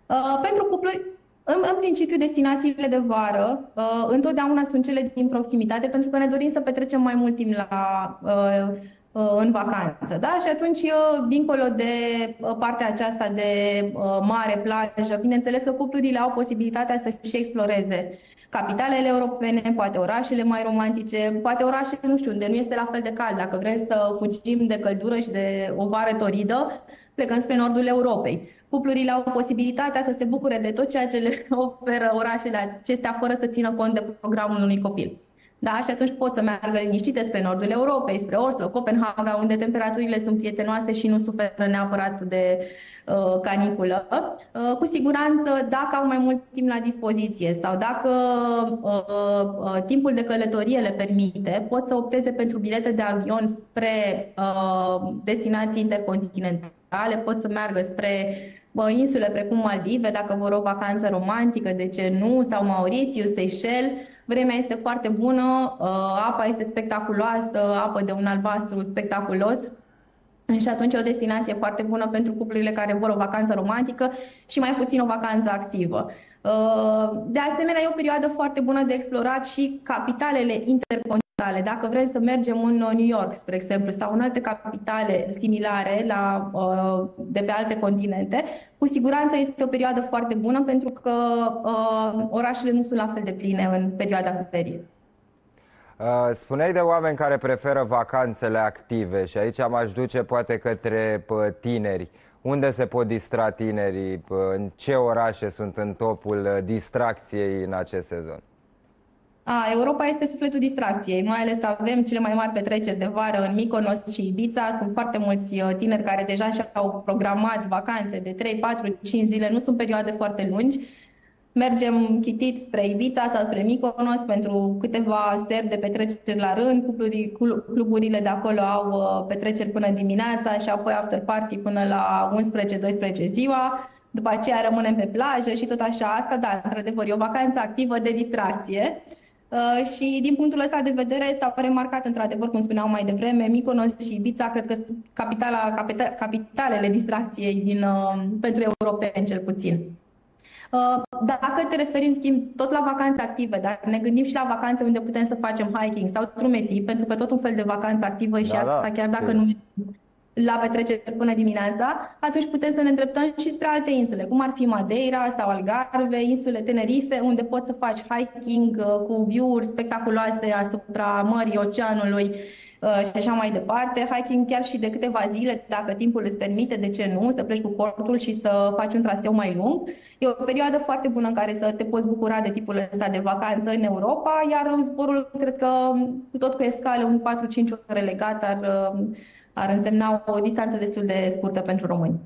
Uh, pentru cupluri, în, în principiu, destinațiile de vară uh, întotdeauna sunt cele din proximitate, pentru că ne dorim să petrecem mai mult timp la, uh, uh, în vacanță. Da? Și atunci, uh, dincolo de uh, partea aceasta de uh, mare plajă, bineînțeles că cuplurile au posibilitatea să și exploreze capitalele europene, poate orașele mai romantice, poate orașe, nu știu, unde nu este la fel de cald. Dacă vrem să fugim de căldură și de o vară toridă, plecăm spre nordul Europei. Cuplurile au posibilitatea să se bucure de tot ceea ce le oferă orașele acestea fără să țină cont de programul unui copil. Da? Și atunci pot să meargă liniștite spre nordul Europei, spre Oslo, Copenhaga, unde temperaturile sunt prietenoase și nu suferă neapărat de uh, caniculă. Uh, cu siguranță, dacă au mai mult timp la dispoziție sau dacă uh, uh, timpul de călătorie le permite, pot să opteze pentru bilete de avion spre uh, destinații intercontinentale, pot să meargă spre insule precum Maldive, dacă vor o vacanță romantică, de ce nu, sau Mauritius, Seychelles, Vremea este foarte bună, uh, apa este spectaculoasă, apă de un albastru spectaculos. Și atunci e o destinație foarte bună pentru cuplurile care vor o vacanță romantică și mai puțin o vacanță activă. Uh, de asemenea, e o perioadă foarte bună de explorat și capitalele intercontinentale capitale. Dacă vrem să mergem în uh, New York, spre exemplu, sau în alte capitale similare la, uh, de pe alte continente, cu siguranță este o perioadă foarte bună pentru că uh, orașele nu sunt la fel de pline în perioada verii. Spuneai de oameni care preferă vacanțele active și aici m-aș duce poate către tineri. Unde se pot distra tinerii? În ce orașe sunt în topul distracției în acest sezon? A, Europa este sufletul distracției, mai ales că avem cele mai mari petreceri de vară în Mykonos și Ibiza. Sunt foarte mulți uh, tineri care deja și-au programat vacanțe de 3, 4, 5 zile, nu sunt perioade foarte lungi. Mergem chitit spre Ibiza sau spre Mykonos pentru câteva seri de petreceri la rând. Cluburile de acolo au uh, petreceri până dimineața și apoi after party până la 11-12 ziua. După aceea rămânem pe plajă și tot așa. Asta, da, într-adevăr, e o vacanță activă de distracție. Uh, și din punctul ăsta de vedere s-au remarcat într-adevăr, cum spuneam mai devreme, Mykonos și Ibiza, cred că sunt capitala, capita, capitalele distracției din, uh, pentru europeni cel puțin. Uh, dacă te referi, în schimb, tot la vacanțe active, dar ne gândim și la vacanțe unde putem să facem hiking sau trumeții, pentru că tot un fel de vacanță activă da, și asta, da, chiar dacă nu la petreceri până dimineața, atunci putem să ne îndreptăm și spre alte insule, cum ar fi Madeira sau Algarve, insule Tenerife, unde poți să faci hiking uh, cu view-uri spectaculoase asupra mării, oceanului. uh, și așa mai departe. Hiking chiar și de câteva zile, dacă timpul îți permite, de ce nu, să pleci cu cortul și să faci un traseu mai lung. E o perioadă foarte bună în care să te poți bucura de tipul ăsta de vacanță în Europa, iar zborul, cred că tot cu escale, un 4-5 ore legat ar uh, ar însemna o distanță destul de scurtă pentru români.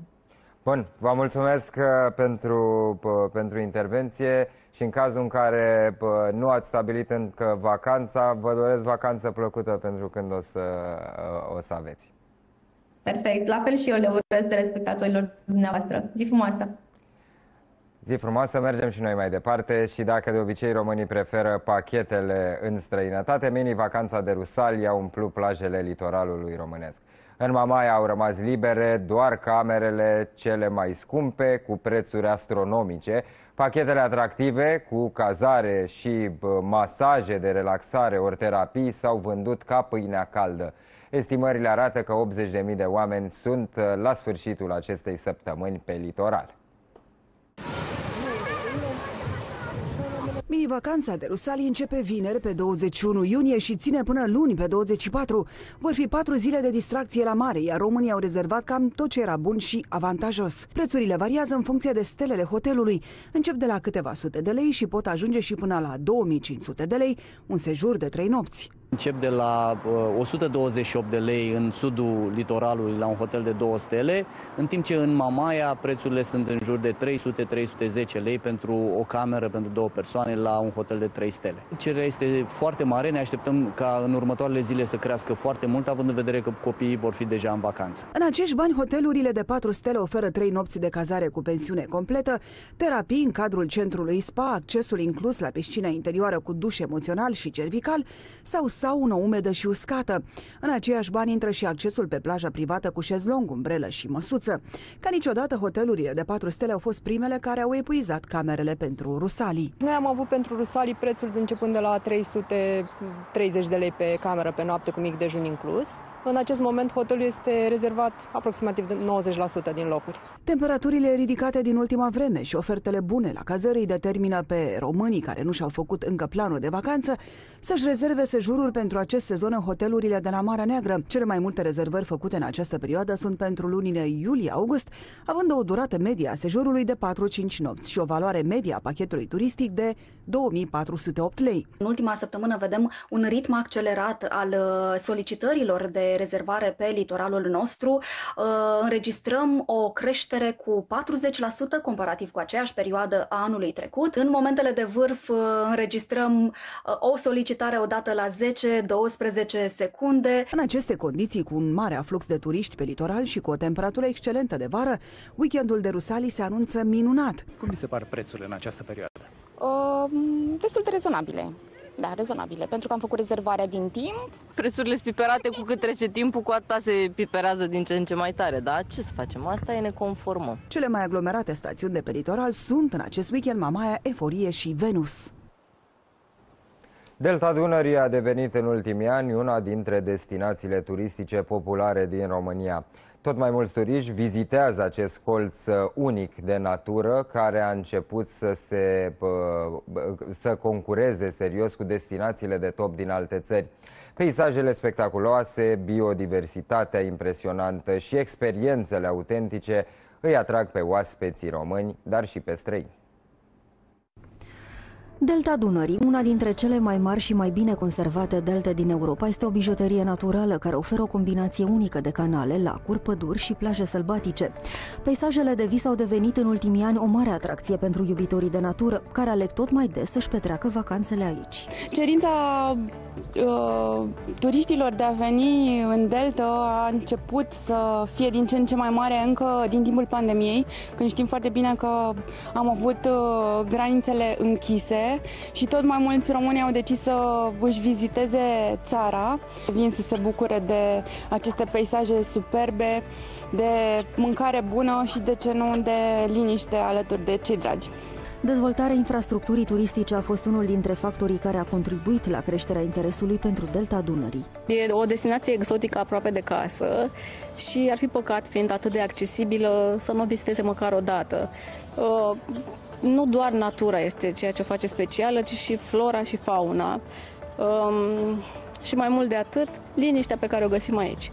Bun, vă mulțumesc uh, pentru, p- pentru intervenție și în cazul în care p- nu ați stabilit încă vacanța, vă doresc vacanță plăcută pentru când o să, uh, o să aveți. Perfect. La fel și eu le urez telespectatorilor dumneavoastră. Zi frumoasă! Zi frumoasă, mergem și noi mai departe și dacă de obicei românii preferă pachetele în străinătate, mini-vacanța de Rusali a umplut plajele litoralului românesc. În Mamaia au rămas libere doar camerele cele mai scumpe, cu prețuri astronomice. Pachetele atractive, cu cazare și bă, masaje de relaxare ori terapii, s-au vândut ca pâinea caldă. Estimările arată că 80.000 de oameni sunt uh, la sfârșitul acestei săptămâni pe litoral. Mini-vacanța de Rusalii începe vineri pe 21 iunie și ține până luni pe 24. Vor fi patru zile de distracție la mare, iar românii au rezervat cam tot ce era bun și avantajos. Prețurile variază în funcție de stelele hotelului. Încep de la câteva sute de lei și pot ajunge și până la 2500 de lei, un sejur de trei nopți. Încep de la uh, 128 de lei în sudul litoralului la un hotel de 2 stele, în timp ce în Mamaia prețurile sunt în jur de 300-310 lei pentru o cameră pentru două persoane la un hotel de 3 stele. Cererea este foarte mare, ne așteptăm ca în următoarele zile să crească foarte mult, având în vedere că copiii vor fi deja în vacanță. În acești bani, hotelurile de 4 stele oferă 3 nopți de cazare cu pensiune completă, terapii în cadrul centrului spa, accesul inclus la piscina interioară cu duș emoțional și cervical sau saună umedă și uscată. În aceiași bani intră și accesul pe plaja privată cu șezlong, umbrelă și măsuță. Ca niciodată, hotelurile de 4 stele au fost primele care au epuizat camerele pentru rusalii. Noi am avut pentru Rusalii prețuri începând de la 330 de lei pe cameră pe noapte cu mic dejun inclus. În acest moment hotelul este rezervat aproximativ de 90% din locuri. Temperaturile ridicate din ultima vreme și ofertele bune la cazări îi determină pe românii care nu și-au făcut încă planul de vacanță să-și rezerve sejururi pentru acest sezon în hotelurile de la Marea Neagră. Cele mai multe rezervări făcute în această perioadă sunt pentru lunile iulie-august, având o durată medie a sejurului de 4-5 nopți și o valoare medie a pachetului turistic de 2408 lei. În ultima săptămână vedem un ritm accelerat al uh, solicitărilor de rezervare pe litoralul nostru. Uh, Înregistrăm o creștere cu 40% comparativ cu aceeași perioadă a anului trecut. În momentele de vârf uh, înregistrăm uh, o solicitare odată la 10-12 secunde. În aceste condiții, cu un mare aflux de turiști pe litoral și cu o temperatură excelentă de vară, weekendul de Rusalii se anunță minunat. Cum vi se par prețurile în această perioadă? Uh, destul de rezonabile. Da, rezonabile, pentru că am făcut rezervarea din timp. Prețurile spiperate cu cât trece timpul, cu atâta se piperează din ce în ce mai tare. Dar ce să facem? Asta e, ne conformăm. Cele mai aglomerate stațiuni de pe litoral sunt în acest weekend Mamaia, Eforie și Venus. Delta Dunării a devenit în ultimii ani una dintre destinațiile turistice populare din România. Tot mai mulți turiști vizitează acest colț uh, unic de natură care a început să, se, uh, să concureze serios cu destinațiile de top din alte țări. Peisajele spectaculoase, biodiversitatea impresionantă și experiențele autentice îi atrag pe oaspeții români, dar și pe străini. Delta Dunării, una dintre cele mai mari și mai bine conservate delte din Europa, este o bijuterie naturală care oferă o combinație unică de canale, lacuri, păduri și plaje sălbatice. Peisajele de vis au devenit în ultimii ani o mare atracție pentru iubitorii de natură, care aleg tot mai des să-și petreacă vacanțele aici. Cerința uh, turiștilor de a veni în Delta a început să fie din ce în ce mai mare încă din timpul pandemiei, când știm foarte bine că am avut uh, granițele închise și tot mai mulți români au decis să își viziteze țara, vin să se bucure de aceste peisaje superbe, de mâncare bună și de ce nu de liniște alături de cei dragi. Dezvoltarea infrastructurii turistice a fost unul dintre factorii care a contribuit la creșterea interesului pentru Delta Dunării. E o destinație exotică aproape de casă și ar fi păcat, fiind atât de accesibilă, să nu o viziteze măcar o dată. Uh, nu doar natura este ceea ce o face specială, ci și flora și fauna. Um, și mai mult de atât, liniștea pe care o găsim aici.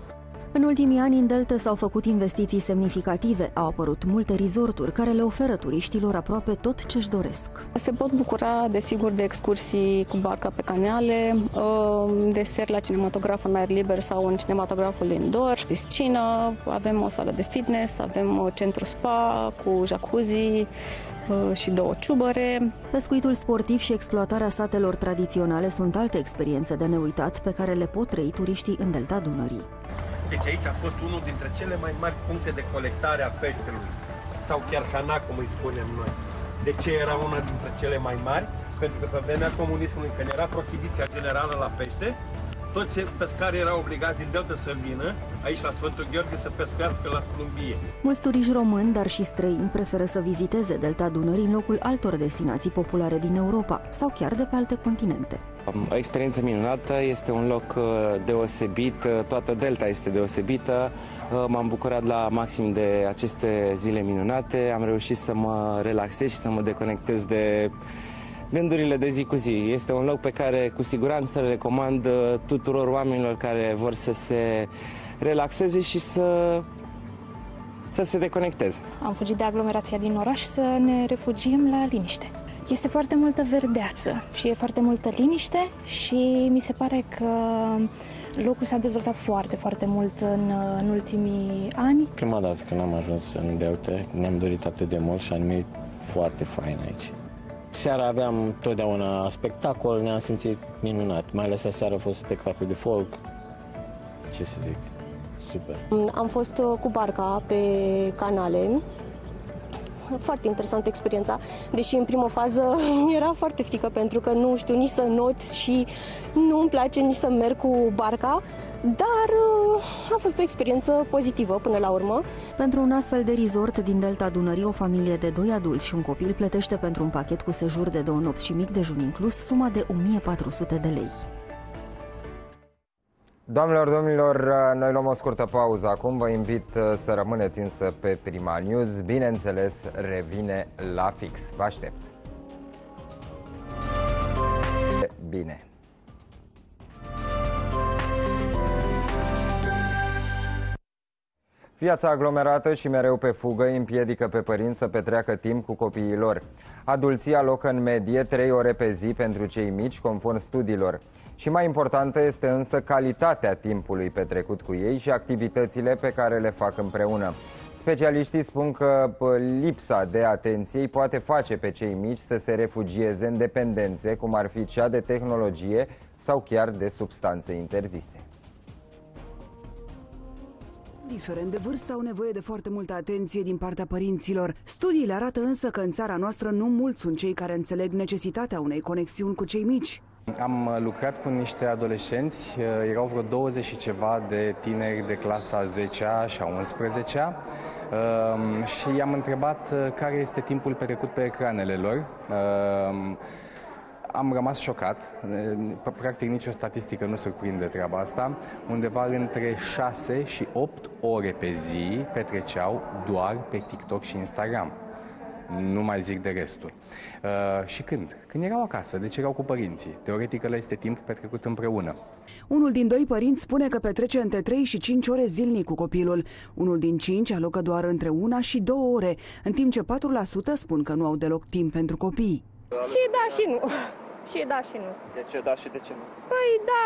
În ultimii ani, în Delta s-au făcut investiții semnificative. Au apărut multe resorturi care le oferă turiștilor aproape tot ce-și doresc. Se pot bucura, desigur, de excursii cu barca pe canale, uh, de ser la cinematograf în aer liber sau în cinematograful indoor, piscină, avem o sală de fitness, avem un centru spa cu jacuzzi, uh, și două ciubăre. Pescuitul sportiv și exploatarea satelor tradiționale sunt alte experiențe de neuitat pe care le pot trăi turiștii în Delta Dunării. Deci aici a fost unul dintre cele mai mari puncte de colectare a peștelui, sau chiar cana, cum îi spunem noi. De ce era una dintre cele mai mari? Pentru că pe vremea comunismului, când era prohibiția generală la pește, toți pescarii erau obligați din delta să vină aici la Sfântul Gheorghe să pescuiască la Splumbie. Mulți turiști români, dar și străini, preferă să viziteze Delta Dunării în locul altor destinații populare din Europa sau chiar de pe alte continente. O experiență minunată, este un loc uh, deosebit, uh, toată delta este deosebită. Uh, m-am bucurat la maxim de aceste zile minunate, am reușit să mă relaxez și să mă deconectez de gândurile de zi cu zi. Este un loc pe care cu siguranță îl recomand tuturor oamenilor care vor să se relaxeze și să să se deconecteze. Am fugit de aglomerația din oraș să ne refugiem la liniște. Este foarte multă verdeață și e foarte multă liniște și mi se pare că locul s-a dezvoltat foarte, foarte mult în, în ultimii ani. Prima dată când am ajuns în Belte, ne-am dorit atât de mult și am venit foarte fain aici. Seara aveam totdeauna spectacol, ne-am simțit minunat. Mai ales seara a fost spectacol de folk. Ce să zic, super. Am fost uh, cu barca pe canale foarte interesantă experiența, deși în primă fază mi-era foarte frică pentru că nu știu nici să not și nu îmi place nici să merg cu barca, dar uh, a fost o experiență pozitivă până la urmă. Pentru un astfel de resort din Delta Dunării, o familie de doi adulți și un copil plătește pentru un pachet cu sejur de două nopți și mic dejun inclus suma de 1400 de lei. Doamnelor, domnilor, noi luăm o scurtă pauză acum. Vă invit uh, să rămâneți însă pe Prima News. Bineînțeles, revine la fix. Vă aștept. Bine. Viața aglomerată și mereu pe fugă împiedică pe părinți să petreacă timp cu copiii lor. Adulții alocă în medie 3 ore pe zi pentru cei mici, conform studiilor. Și mai importantă este însă calitatea timpului petrecut cu ei și activitățile pe care le fac împreună. Specialiștii spun că lipsa de atenție poate face pe cei mici să se refugieze în dependențe, cum ar fi cea de tehnologie sau chiar de substanțe interzise. Indiferent de vârstă, au nevoie de foarte multă atenție din partea părinților. Studiile arată însă că în țara noastră nu mulți sunt cei care înțeleg necesitatea unei conexiuni cu cei mici. Am lucrat cu niște adolescenți, erau vreo 20 și ceva de tineri de clasa 10-a și a 11-a um, și i-am întrebat uh, care este timpul petrecut pe ecranele lor. Um, am rămas șocat, practic nicio statistică nu surprinde treaba asta, undeva între 6 și 8 ore pe zi petreceau doar pe TikTok și Instagram nu mai zic de restul. Uh, și când? Când erau acasă, deci erau cu părinții. Teoretic ăla este timp petrecut împreună. Unul din doi părinți spune că petrece între 3 și 5 ore zilnic cu copilul. Unul din 5 alocă doar între una și două ore, în timp ce 4% spun că nu au deloc timp pentru copii. Și da și nu. Și da și nu. De ce da și de ce nu? Păi da,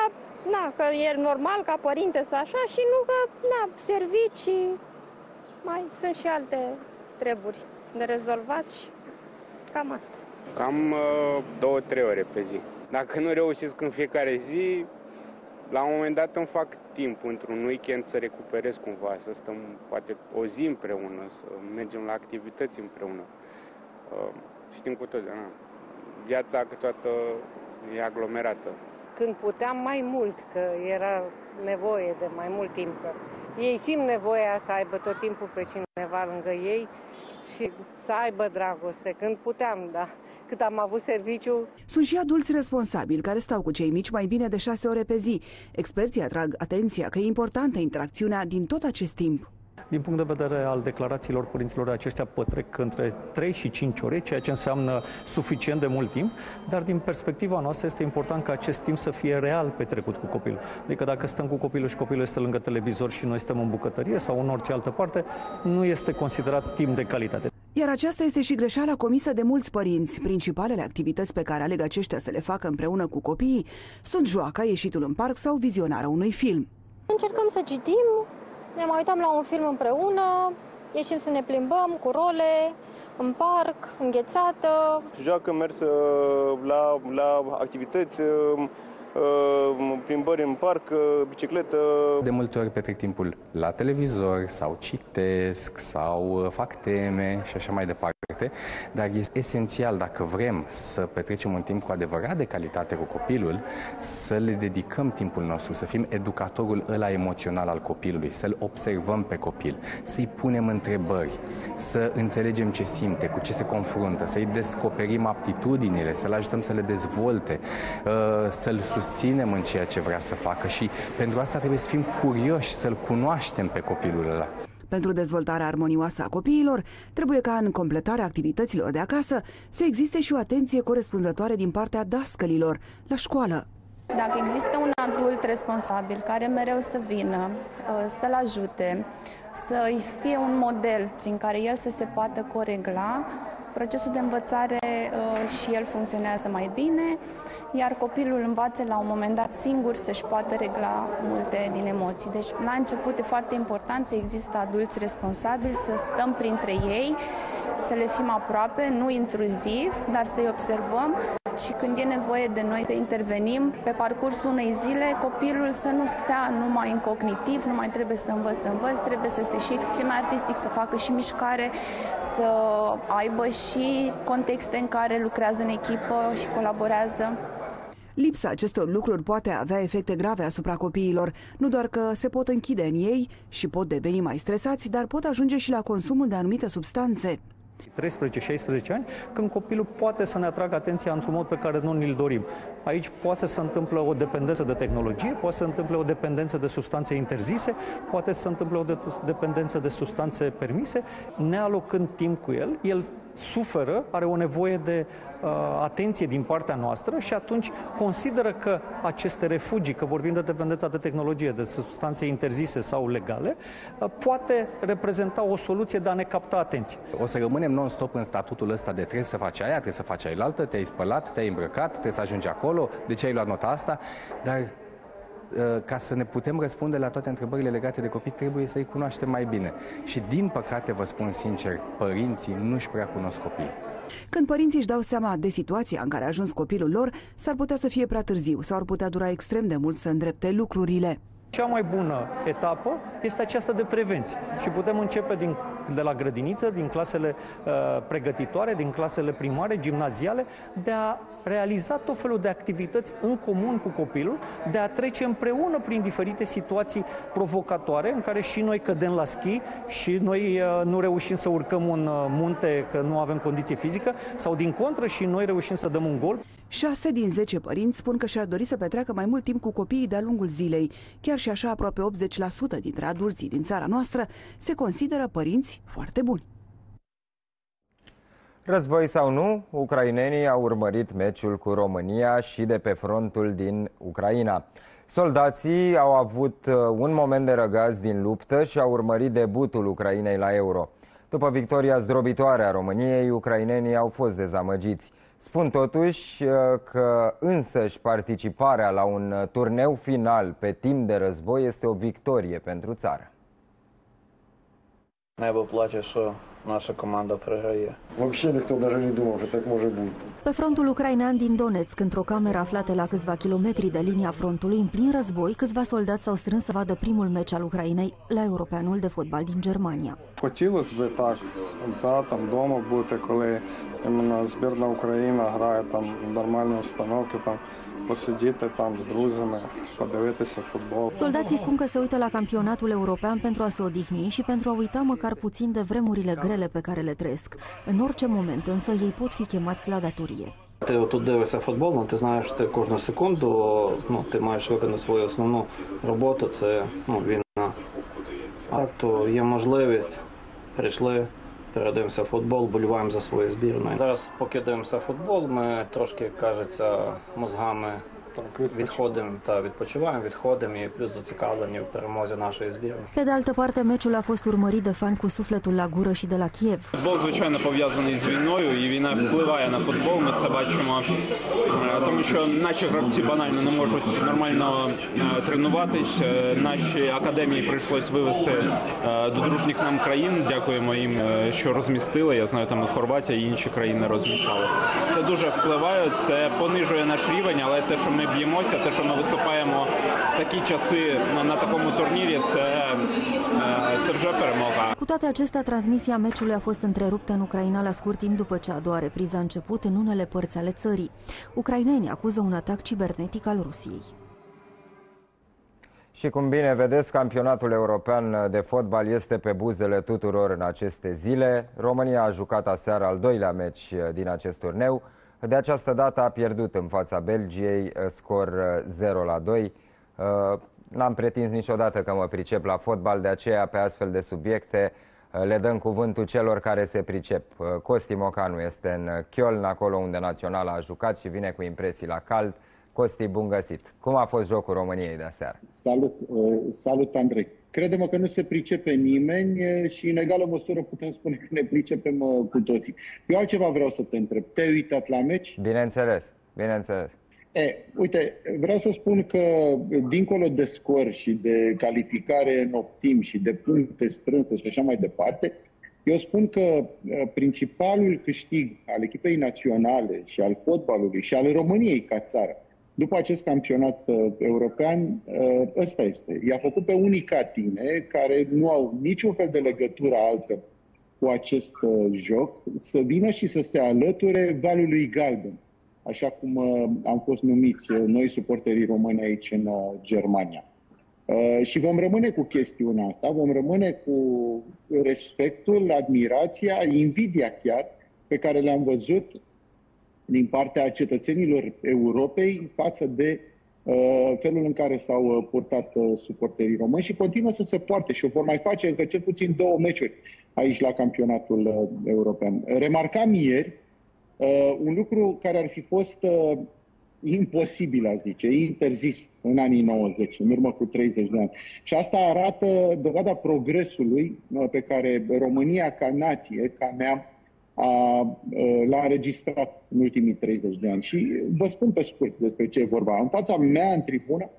na, că e normal ca părinte să așa și nu că, na, servicii, mai sunt și alte treburi de rezolvat și cam asta. Cam uh, două, trei ore pe zi. Dacă nu reușesc în fiecare zi, la un moment dat îmi fac timp într-un weekend să recuperez cumva, să stăm poate o zi împreună, să mergem la activități împreună. Uh, știm cu toți, na, viața câteodată e aglomerată. Când puteam mai mult, că era nevoie de mai mult timp, că ei simt nevoia să aibă tot timpul pe cineva lângă ei, și să aibă dragoste când puteam, da cât am avut serviciu. Sunt și adulți responsabili care stau cu cei mici mai bine de șase ore pe zi. Experții atrag atenția că e importantă interacțiunea din tot acest timp. Din punct de vedere al declarațiilor părinților, aceștia pătrec între 3 și 5 ore, ceea ce înseamnă suficient de mult timp, dar din perspectiva noastră este important ca acest timp să fie real petrecut cu copilul. Adică dacă stăm cu copilul și copilul este lângă televizor și noi stăm în bucătărie sau în orice altă parte, nu este considerat timp de calitate. Iar aceasta este și greșeala comisă de mulți părinți. Principalele activități pe care aleg aceștia să le facă împreună cu copiii sunt joaca, ieșitul în parc sau vizionarea unui film. Încercăm să citim, ne mai uităm la un film împreună, ieșim să ne plimbăm cu role, în parc, înghețată. Joacă mers uh, la, la activități uh, Uh, plimbări în parc, uh, bicicletă. De multe ori petrec timpul la televizor sau citesc sau uh, fac teme și așa mai departe, dar este esențial dacă vrem să petrecem un timp cu adevărat de calitate cu copilul, să le dedicăm timpul nostru, să fim educatorul ăla emoțional al copilului, să-l observăm pe copil, să-i punem întrebări, să înțelegem ce simte, cu ce se confruntă, să-i descoperim aptitudinile, să-l ajutăm să le dezvolte, să-l susținem în ceea ce vrea să facă și pentru asta trebuie să fim curioși, să-l cunoaștem pe copilul ăla. Pentru dezvoltarea armonioasă a copiilor, trebuie ca în completarea activităților de acasă să existe și o atenție corespunzătoare din partea dascălilor la școală. Dacă există un adult responsabil care mereu să vină, uh, să-l ajute, să fie un model prin care el să se poată coregla, procesul de învățare uh, și el funcționează mai bine iar copilul învață la un moment dat singur să-și poată regla multe din emoții. Deci la început e foarte important să există adulți responsabili, să stăm printre ei, să le fim aproape, nu intruziv, dar să-i observăm și când e nevoie de noi să intervenim pe parcursul unei zile, copilul să nu stea numai în cognitiv, nu mai trebuie să învăț, să învăț, trebuie să se și exprime artistic, să facă și mișcare, să aibă și contexte în care lucrează în echipă și colaborează. Lipsa acestor lucruri poate avea efecte grave asupra copiilor, nu doar că se pot închide în ei și pot deveni mai stresați, dar pot ajunge și la consumul de anumite substanțe. 13-16 ani, când copilul poate să ne atragă atenția într-un mod pe care nu ni-l dorim. Aici poate să se întâmplă o dependență de tehnologie, poate să se întâmple o dependență de substanțe interzise, poate să se întâmple o dependență de substanțe permise, nealocând timp cu el, el suferă, are o nevoie de uh, atenție din partea noastră și atunci consideră că aceste refugii, că vorbim de dependența de tehnologie, de substanțe interzise sau legale, uh, poate reprezenta o soluție de a ne capta atenție. O să rămânem non-stop în statutul ăsta de trebuie să faci aia, trebuie să faci aia altă, te-ai spălat, te-ai îmbrăcat, trebuie să ajungi acolo, de ce ai luat nota asta, dar uh, ca să ne putem răspunde la toate întrebările legate de copii, trebuie să-i cunoaștem mai bine. Și din păcate, vă spun sincer, părinții nu-și prea cunosc copiii. Când părinții își dau seama de situația în care a ajuns copilul lor, s-ar putea să fie prea târziu sau ar putea dura extrem de mult să îndrepte lucrurile. Cea mai bună etapă este aceasta de prevenție și putem începe din, de la grădiniță, din clasele uh, pregătitoare, din clasele primare, gimnaziale, de a realiza tot felul de activități în comun cu copilul, de a trece împreună prin diferite situații provocatoare în care și noi cădem la schi și noi uh, nu reușim să urcăm un uh, munte că nu avem condiție fizică sau din contră și noi reușim să dăm un gol. 6 din 10 părinți spun că și-ar dori să petreacă mai mult timp cu copiii de-a lungul zilei. Chiar și așa, aproape 80% dintre adulții din țara noastră se consideră părinți foarte buni. Război sau nu, ucrainenii au urmărit meciul cu România și de pe frontul din Ucraina. Soldații au avut uh, un moment de răgaz din luptă și au urmărit debutul Ucrainei la Euro. După victoria zdrobitoare a României, ucrainenii au fost dezamăgiți. Spun totuși uh, că însăși participarea la un uh, turneu final pe timp de război este o victorie pentru țară. Naiba place așa наша команда програє. Вообще ніхто даже не думав, що так може бути. Pe frontul ucrainean din Donetsk, într-o cameră aflată la câțiva kilometri de linia frontului, în plin război, câțiva soldați s-au strâns să vadă primul meci al Ucrainei la Europeanul de fotbal din Germania. Хотілося б так, да, там вдома бути, коли іменно збірна Україна грає там в нормальній установці, там посидіти там з друзями, подивитися футбол. Soldații spun că se uită la campionatul european pentru a se odihni și pentru a uita măcar puțin de vremurile grele pe care le trăiesc. În orice moment însă ei pot fi chemați la datorie. Ти тут дивишся футбол, ну ти знаєш, що ти кожну секунду ну, ти маєш виконати свою основну роботу, це ну, війна. А то є можливість, прийшли, передивимося футбол, болюваємо за свою збірну. Зараз, поки дивимося футбол, ми трошки, кажеться, мозгами відходимо та відпочиваємо, відходимо і плюс зацікавлені в перемозі нашої збірної. Pe de altă parte, meciul a fost urmărit de fani cu sufletul la gură și de la Kiev. Футбол, звичайно, пов'язаний з війною, і війна впливає на футбол. Ми це бачимо, Е, тому що наші гравці банально не можуть нормально е, тренуватись. Е, Наші академії прийшлось вивести е, до дружніх нам країн. Дякуємо їм, е, що розмістили. Я знаю, там і Хорватія і інші країни розміщали. Це дуже впливає. Це понижує наш рівень, але те, що ми б'ємося, те, що ми виступаємо в такі часи на, на такому турнірі, це, е, це вже перемога. Cu toate acestea, transmisia meciului a fost întreruptă în Ucraina la scurt timp după ce a doua repriză a început în unele părți ale țării. Ucrainenii acuză un atac cibernetic al Rusiei. Și cum bine vedeți, campionatul european de fotbal este pe buzele tuturor în aceste zile. România a jucat aseară al doilea meci din acest turneu. De această dată a pierdut în fața Belgiei scor 0 la 2. N-am pretins niciodată că mă pricep la fotbal, de aceea pe astfel de subiecte le dăm cuvântul celor care se pricep. Costi Mocanu este în Köln, acolo unde naționala a jucat și vine cu impresii la cald. Costi, bun găsit! Cum a fost jocul României de aseară? Salut, uh, salut Andrei! Credem că nu se pricepe nimeni uh, și în egală măsură putem spune că ne pricepem uh, cu toții. Eu altceva vreau să te întreb. Te-ai uitat la meci? Bineînțeles, bineînțeles. E, uite, vreau să spun că dincolo de scor și de calificare în optim și de puncte strânse și așa mai departe, eu spun că uh, principalul câștig al echipei naționale și al fotbalului și al României ca țară după acest campionat uh, european, uh, ăsta este. I-a făcut pe unii ca tine, care nu au niciun fel de legătură altă cu acest uh, joc, să vină și să se alăture valului galben, așa cum uh, am fost numiți uh, noi suporterii români aici în uh, Germania. Uh, și vom rămâne cu chestiunea asta, vom rămâne cu respectul, admirația, invidia chiar, pe care le-am văzut din partea cetățenilor Europei față de uh, felul în care s-au uh, purtat uh, suporterii români și continuă să se poarte și o vor mai face încă cel puțin două meciuri aici la campionatul uh, european. Remarcam ieri uh, un lucru care ar fi fost uh, imposibil, a zice, interzis în anii 90, în urmă cu 30 de ani. Și asta arată dovada progresului uh, pe care România ca nație, ca neam, a, uh, l-a înregistrat în ultimii 30 de ani. Și vă spun pe scurt despre ce e vorba. În fața mea, în tribună,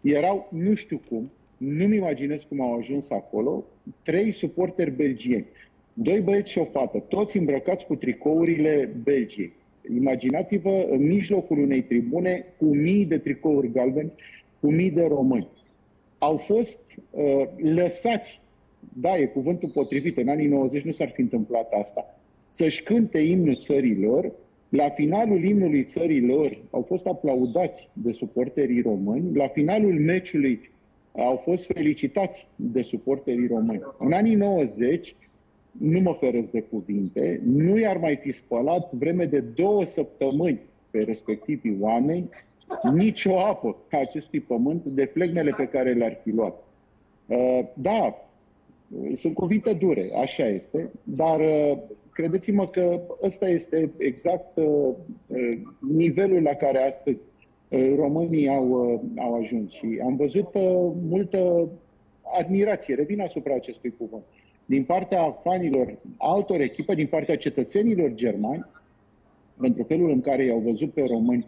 erau, nu știu cum, nu-mi imaginez cum au ajuns acolo, trei suporteri belgieni. Doi băieți și o fată, toți îmbrăcați cu tricourile Belgiei. Imaginați-vă în mijlocul unei tribune cu mii de tricouri galbeni, cu mii de români. Au fost uh, lăsați, da, e cuvântul potrivit, în anii 90 nu s-ar fi întâmplat asta, să-și cânte imnul țărilor. La finalul imnului țărilor au fost aplaudați de suporterii români. La finalul meciului au fost felicitați de suporterii români. În anii 90, nu mă feresc de cuvinte, nu i-ar mai fi spălat vreme de două săptămâni pe respectivii oameni nicio apă a acestui pământ de flegmele pe care le-ar fi luat. Uh, Da, sunt cuvinte dure, așa este, dar uh, credeți-mă că ăsta este exact uh, uh, nivelul la care astăzi uh, românii au, uh, au ajuns. Și am văzut uh, multă admirație, revin asupra acestui cuvânt, din partea fanilor altor echipe, din partea cetățenilor germani, pentru felul în care i-au văzut pe români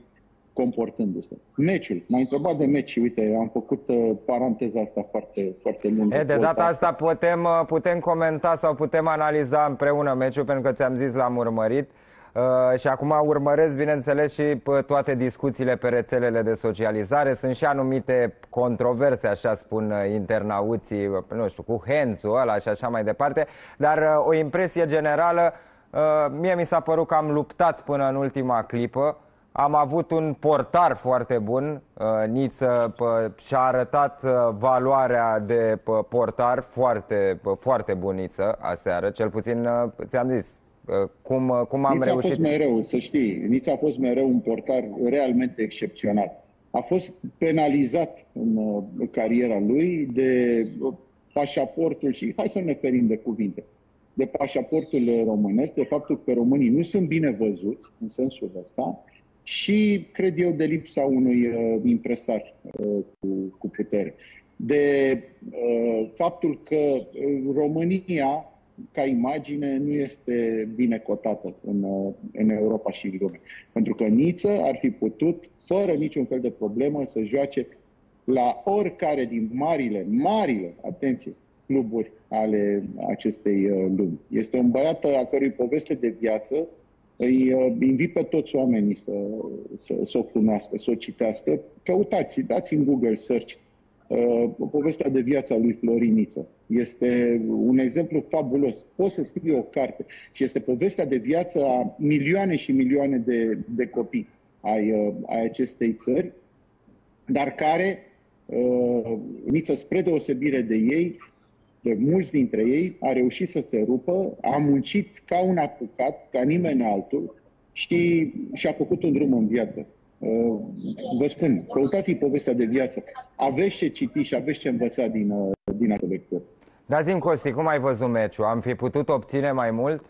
comportându-se. Meciul. M-a întrebat de meci. Uite, am făcut uh, paranteza asta foarte, foarte lungă. E, de data asta putem, uh, putem comenta sau putem analiza împreună meciul, pentru că ți-am zis l-am urmărit. Uh, și acum urmăresc, bineînțeles, și p- toate discuțiile pe rețelele de socializare. Sunt și anumite controverse, așa spun uh, internauții, uh, nu știu, cu Hențu ăla și așa mai departe. Dar uh, o impresie generală, uh, mie mi s-a părut că am luptat până în ultima clipă. Am avut un portar foarte bun, uh, Niță p- și-a arătat uh, valoarea de p- portar foarte, p- foarte buniță aseară, cel puțin uh, ți-am zis uh, cum, uh, cum am Nița a reușit. fost mereu, să știi, Nița a fost mereu un portar realmente excepțional. A fost penalizat în uh, cariera lui de uh, pașaportul și hai să ne ferim de cuvinte, de pașaportul românesc, de faptul că românii nu sunt bine văzuți în sensul ăsta și, cred eu, de lipsa unui uh, impresar uh, cu, cu putere. De uh, faptul că uh, România, ca imagine, nu este bine cotată în, uh, în Europa și în lume. Pentru că Niță ar fi putut, fără niciun fel de problemă, să joace la oricare din marile, marile, atenție, cluburi ale acestei uh, lumi. Este un băiat a cărui poveste de viață îi uh, invit pe toți oamenii să, să, să o cunoască, să o citească. Căutați, dați în Google search uh, povestea de viață a lui Floriniță. Este un exemplu fabulos. Poți să scrii o carte și este povestea de viață a milioane și milioane de, de copii ai, uh, ai acestei țări, dar care, uh, Niță, spre deosebire de ei, de mulți dintre ei, a reușit să se rupă, a muncit ca un apucat, ca nimeni altul și și-a făcut un drum în viață. Uh, vă spun, căutați povestea de viață. Aveți ce citi și aveți ce învăța din, uh, din această lectură. Dați-mi, Costi, cum ai văzut meciul? Am fi putut obține mai mult?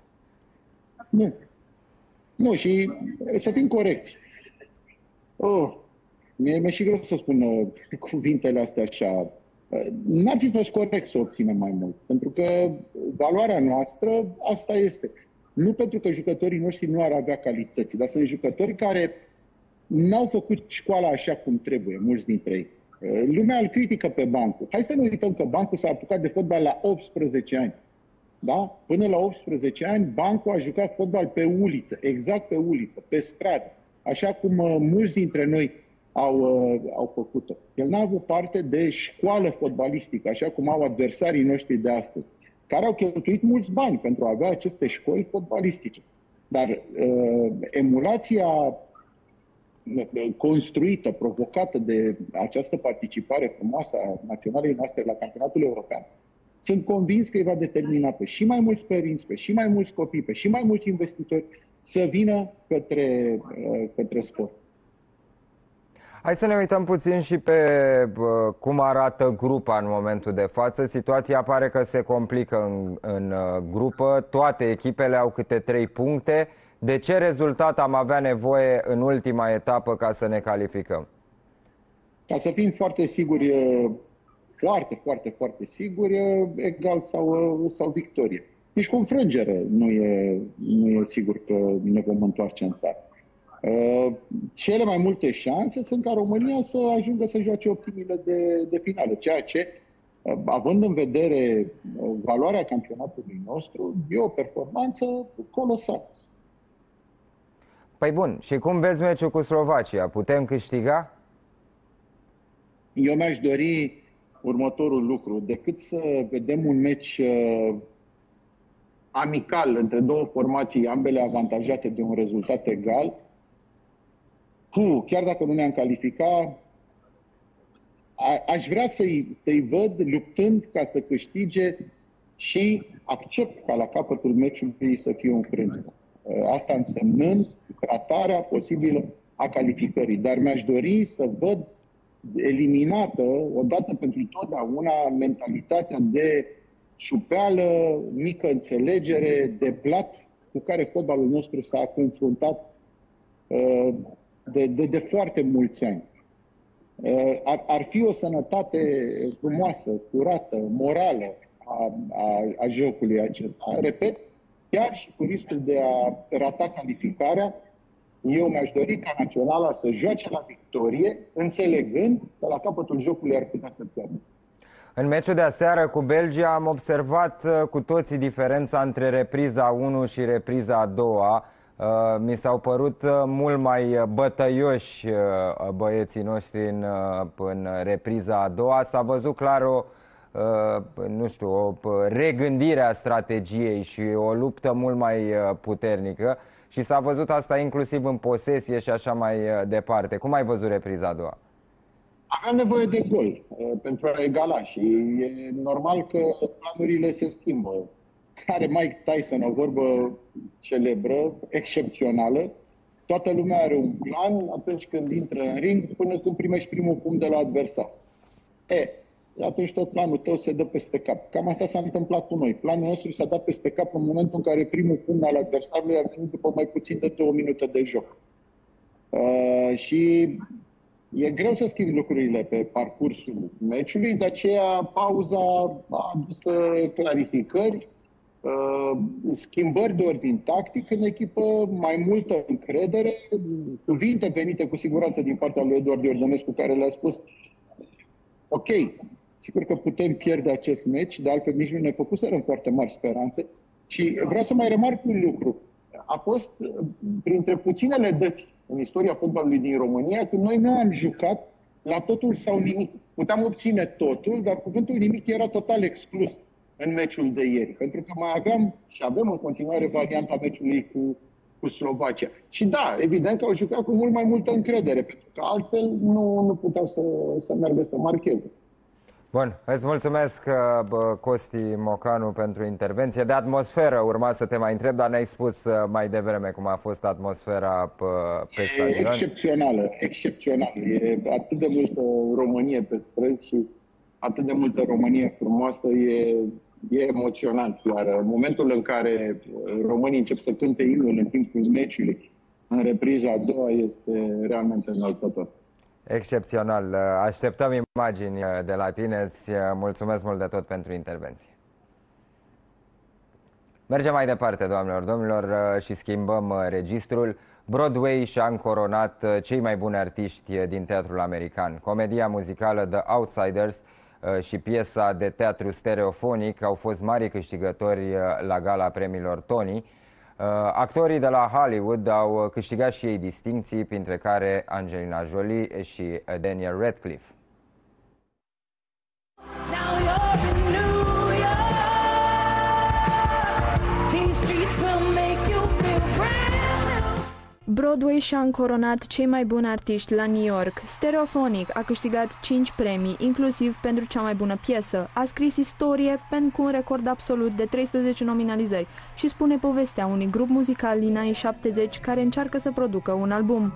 Nu. Nu, și să fim corecți. Oh, mi-e, mi și greu să spun uh, cuvintele astea așa. Uh, N-ar fi fost corect să obținem mai mult, pentru că valoarea noastră asta este. Nu pentru că jucătorii noștri nu ar avea calități, dar sunt jucători care n-au făcut școala așa cum trebuie, mulți dintre ei. Uh, Lumea îl critică pe Bancu. Hai să nu uităm că Bancu s-a apucat de fotbal la 18 ani. Da? Până la 18 ani, Bancu a jucat fotbal pe uliță, exact pe uliță, pe stradă, așa cum uh, mulți dintre noi au, uh, au făcut-o. El n-a avut parte de școală fotbalistică, așa cum au adversarii noștri de astăzi, care au cheltuit mulți bani pentru a avea aceste școli fotbalistice. Dar uh, emulația construită, provocată de această participare frumoasă a naționalei noastre la campionatul european, sunt convins că îi va determina pe și mai mulți părinți, pe și mai mulți copii, pe și mai mulți investitori să vină către, uh, către sport. Hai să ne uităm puțin și pe uh, cum arată grupa în momentul de față. Situația pare că se complică în, în uh, grupă. Toate echipele au câte trei puncte. De ce rezultat am avea nevoie în ultima etapă ca să ne calificăm? Ca să fim foarte siguri, uh, foarte, foarte, foarte siguri, uh, egal sau, uh, sau victorie. Nici cu înfrângere nu e, nu e sigur că ne vom întoarce în țară. Uh, Cele mai multe șanse sunt ca România să ajungă să joace optimile de, de finală, ceea ce, uh, având în vedere uh, valoarea campionatului nostru, e o performanță colosală. Păi bun, și cum vezi meciul cu Slovacia? Putem câștiga? Eu mi-aș dori următorul lucru, decât să vedem un meci uh, amical între două formații, ambele avantajate de un rezultat egal, cu, chiar dacă nu ne-am calificat, a, aș vrea să-i, să-i văd luptând ca să câștige și accept ca la capătul meciului să fie un frânt. Asta însemnând tratarea posibilă a calificării. Dar mi-aș dori să văd eliminată, odată pentru totdeauna, mentalitatea de șupeală, mică înțelegere, de plat cu care fotbalul nostru s-a confruntat uh, de, de, de foarte mulți ani. Uh, ar, ar fi o sănătate frumoasă, curată, morală a, a, a jocului acesta. Repet, chiar și cu riscul de a rata calificarea, eu mi-aș dori ca Naționala să joace la victorie, înțelegând că la capătul jocului ar putea să pierdă. În meciul de aseară cu Belgia am observat uh, cu toții diferența între repriza 1 și repriza a doua. Uh, Mi s-au părut uh, mult mai bătăioși uh, băieții noștri în, uh, în repriza a doua. S-a văzut clar o, uh, nu știu, o uh, regândire a strategiei și o luptă mult mai uh, puternică. Și s-a văzut asta inclusiv în posesie și așa mai uh, departe. Cum ai văzut repriza a doua? Aveam nevoie de gol uh, pentru a egala și e normal că planurile se schimbă. Care Mike Tyson, o vorbă celebră, excepțională, toată lumea are un plan atunci când intră în ring până când primești primul punct de la adversar. E, atunci tot planul tău se dă peste cap. Cam asta s-a întâmplat cu noi. Planul nostru s-a dat peste cap în momentul în care primul pumn al adversarului a venit după mai puțin de două minute de joc. Uh, și e greu să schimbi lucrurile pe parcursul meciului, de aceea pauza a adus uh, clarificări, uh, schimbări de ordin tactic în echipă, mai multă încredere, cuvinte venite cu siguranță din partea lui Eduard Iordănescu, care le-a spus ok, sigur că putem pierde acest meci, de altfel nici nu ne făcuserăm foarte mari speranțe. Și vreau să mai remarc un lucru. A fost printre puținele dăți în istoria fotbalului din România când noi nu am jucat la totul sau nimic. Puteam obține totul, dar cuvântul nimic era total exclus în meciul de ieri. Pentru că mai aveam și avem în continuare varianta meciului cu, cu Slovacia. Și da, evident că au jucat cu mult mai multă încredere, pentru că altfel nu, nu puteau să, să meargă să marcheze. Bun, îți mulțumesc, uh, Costi Mocanu, pentru intervenție. De atmosferă urma să te mai întreb, dar ne-ai spus uh, mai devreme cum a fost atmosfera pe, pe stadion. Excepțională, excepțională. E atât de multă Românie pe străzi și atât de multă Românie frumoasă, e, e emoționant. Iar în momentul în care românii încep să cânte imnul în timpul meciului, în repriza a doua, este realmente înălțător. Excepțional. Așteptăm imagini de la tine. Îți mulțumesc mult de tot pentru intervenție. Mergem mai departe, doamnelor, domnilor, și schimbăm registrul. Broadway și-a încoronat cei mai buni artiști din teatrul american. Comedia muzicală The Outsiders și piesa de teatru stereofonic au fost mari câștigători la gala premiilor Tony. Uh, actorii de la Hollywood au câștigat și ei distinții, printre care Angelina Jolie și Daniel Radcliffe. Broadway și-a încoronat cei mai buni artiști la New York. Stereophonic a câștigat 5 premii, inclusiv pentru cea mai bună piesă. A scris istorie pentru un record absolut de 13 nominalizări și spune povestea unui grup muzical din anii 70 care încearcă să producă un album.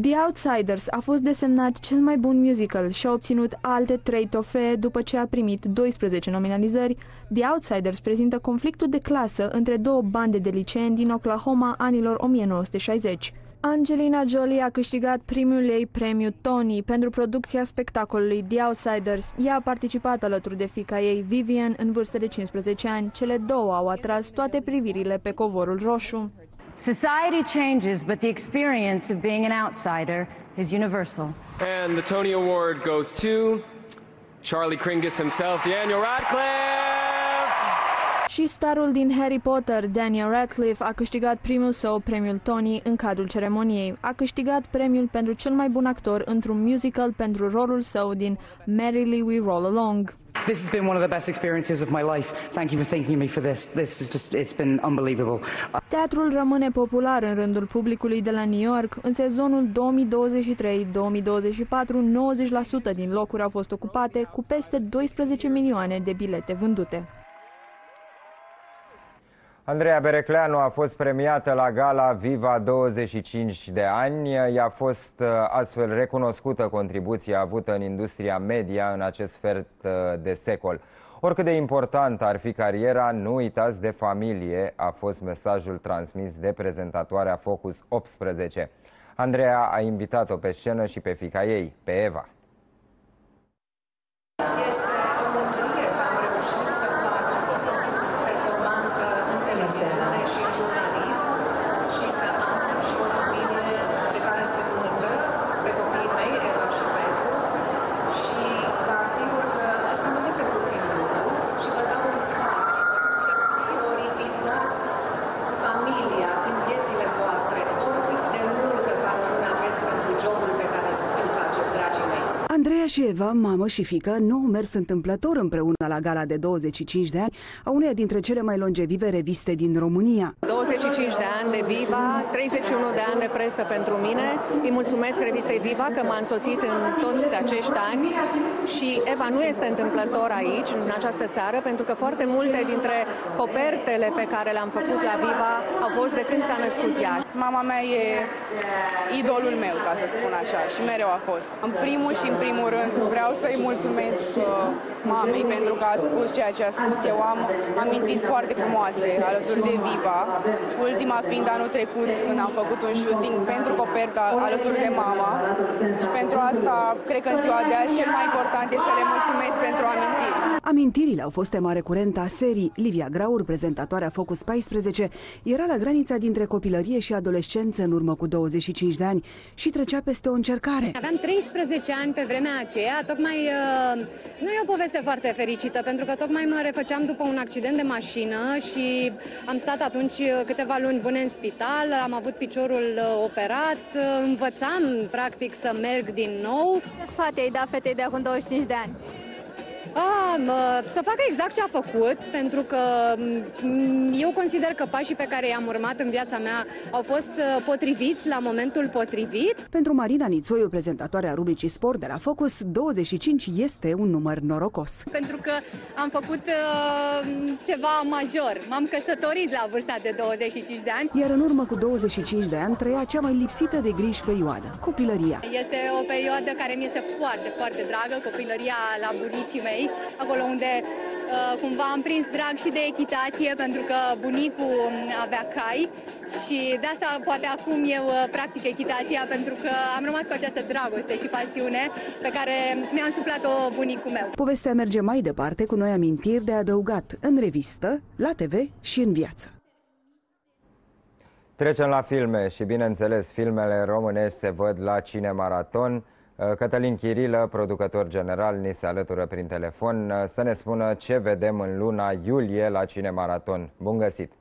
The Outsiders a fost desemnat cel mai bun musical și a obținut alte trei trofee după ce a primit 12 nominalizări. The Outsiders prezintă conflictul de clasă între două bande de liceeni din Oklahoma anilor 1960. Angelina Jolie a câștigat primul ei premiu Tony pentru producția spectacolului The Outsiders. Ea a participat alături de fica ei, Vivian, în vârstă de 15 ani. Cele două au atras toate privirile pe covorul roșu. Society changes, but the experience of being an outsider is universal. And the Tony Award goes to Charlie Kringus himself, Daniel Radcliffe! Și starul din Harry Potter, Daniel Radcliffe, a câștigat primul său premiul Tony în cadrul ceremoniei. A câștigat premiul pentru cel mai bun actor într-un musical pentru rolul său din Merrily We Roll Along. This has been one of the best experiences of my life. Thank you for thinking of me for this. This is just, it's been unbelievable. Teatrul rămâne popular în rândul publicului de la New York. În sezonul 2023-2024, 90% din locuri au fost ocupate, cu peste 12 milioane de bilete vândute. Andreea Berecleanu a fost premiată la gala Viva 25 de ani. I-a fost uh, astfel recunoscută contribuția avută în industria media în acest sfert uh, de secol. Oricât de important ar fi cariera, nu uitați de familie, a fost mesajul transmis de prezentatoarea Focus 18. Andreea a invitat-o pe scenă și pe fica ei, pe Eva. jobul și Eva, mamă și fică, nu au mers întâmplător împreună la gala de 25 de ani a uneia dintre cele mai longevive reviste din România. 25 de ani de Viva, 31 de ani de presă pentru mine. Îi mulțumesc revistei Viva că m-a însoțit în toți acești ani și Eva nu este întâmplător aici, în această seară, pentru că foarte multe dintre copertele pe care le-am făcut la Viva au fost de când s-a născut ea. Mama mea e idolul meu, ca să spun așa, și mereu a fost. În primul și în primul rând vreau să-i mulțumesc uh, mamei pentru că a spus ceea ce a spus. Eu am amintit foarte frumoase alături de Viva. Ultima fiind anul trecut când am făcut un shooting pentru coperta alături de mama. Și pentru asta, cred că în ziua de azi, cel mai important este să le mulțumesc pentru amintiri. Amintirile au fost tema recurentă a serii. Livia Graur, prezentatoarea Focus 14, era la granița dintre copilărie și adolescență în urmă cu 25 de ani și trecea peste o încercare. Aveam 13 ani pe vremea aceea, tocmai uh, nu e o poveste foarte fericită, pentru că tocmai mă refăceam după un accident de mașină și am stat atunci câteva luni bune în spital, am avut piciorul uh, operat, uh, învățam practic să merg din nou. Ce sfat ai dat fetei de acum 25 de ani? A, să facă exact ce a făcut, pentru că eu consider că pașii pe care i-am urmat în viața mea au fost uh, potriviți la momentul potrivit. Pentru Marina Nițoiu, prezentatoarea rubricii Sport de la Focus, 25 este un număr norocos. Pentru că am făcut uh, ceva major. M-am căsătorit la vârsta de 25 de ani. Iar în urmă cu 25 de ani trăia cea mai lipsită de griji perioadă, copilăria. Este o perioadă care mi este foarte, foarte dragă, copilăria la bunicii mei acolo unde uh, cumva am prins drag și de echitație, pentru că bunicul avea cai și de asta poate acum eu uh, practic echitația, pentru că am rămas cu această dragoste și pasiune pe care mi-a însuflat-o bunicul meu. Povestea merge mai departe cu noi amintiri de adăugat în revistă, la TV și în viață. Trecem la filme și, bineînțeles, filmele românești se văd la Cinemaraton. Uh, Cătălin Chirilă, producător general, ni se alătură prin telefon uh, să ne spună ce vedem în luna iulie la Cinemaraton. Bun găsit!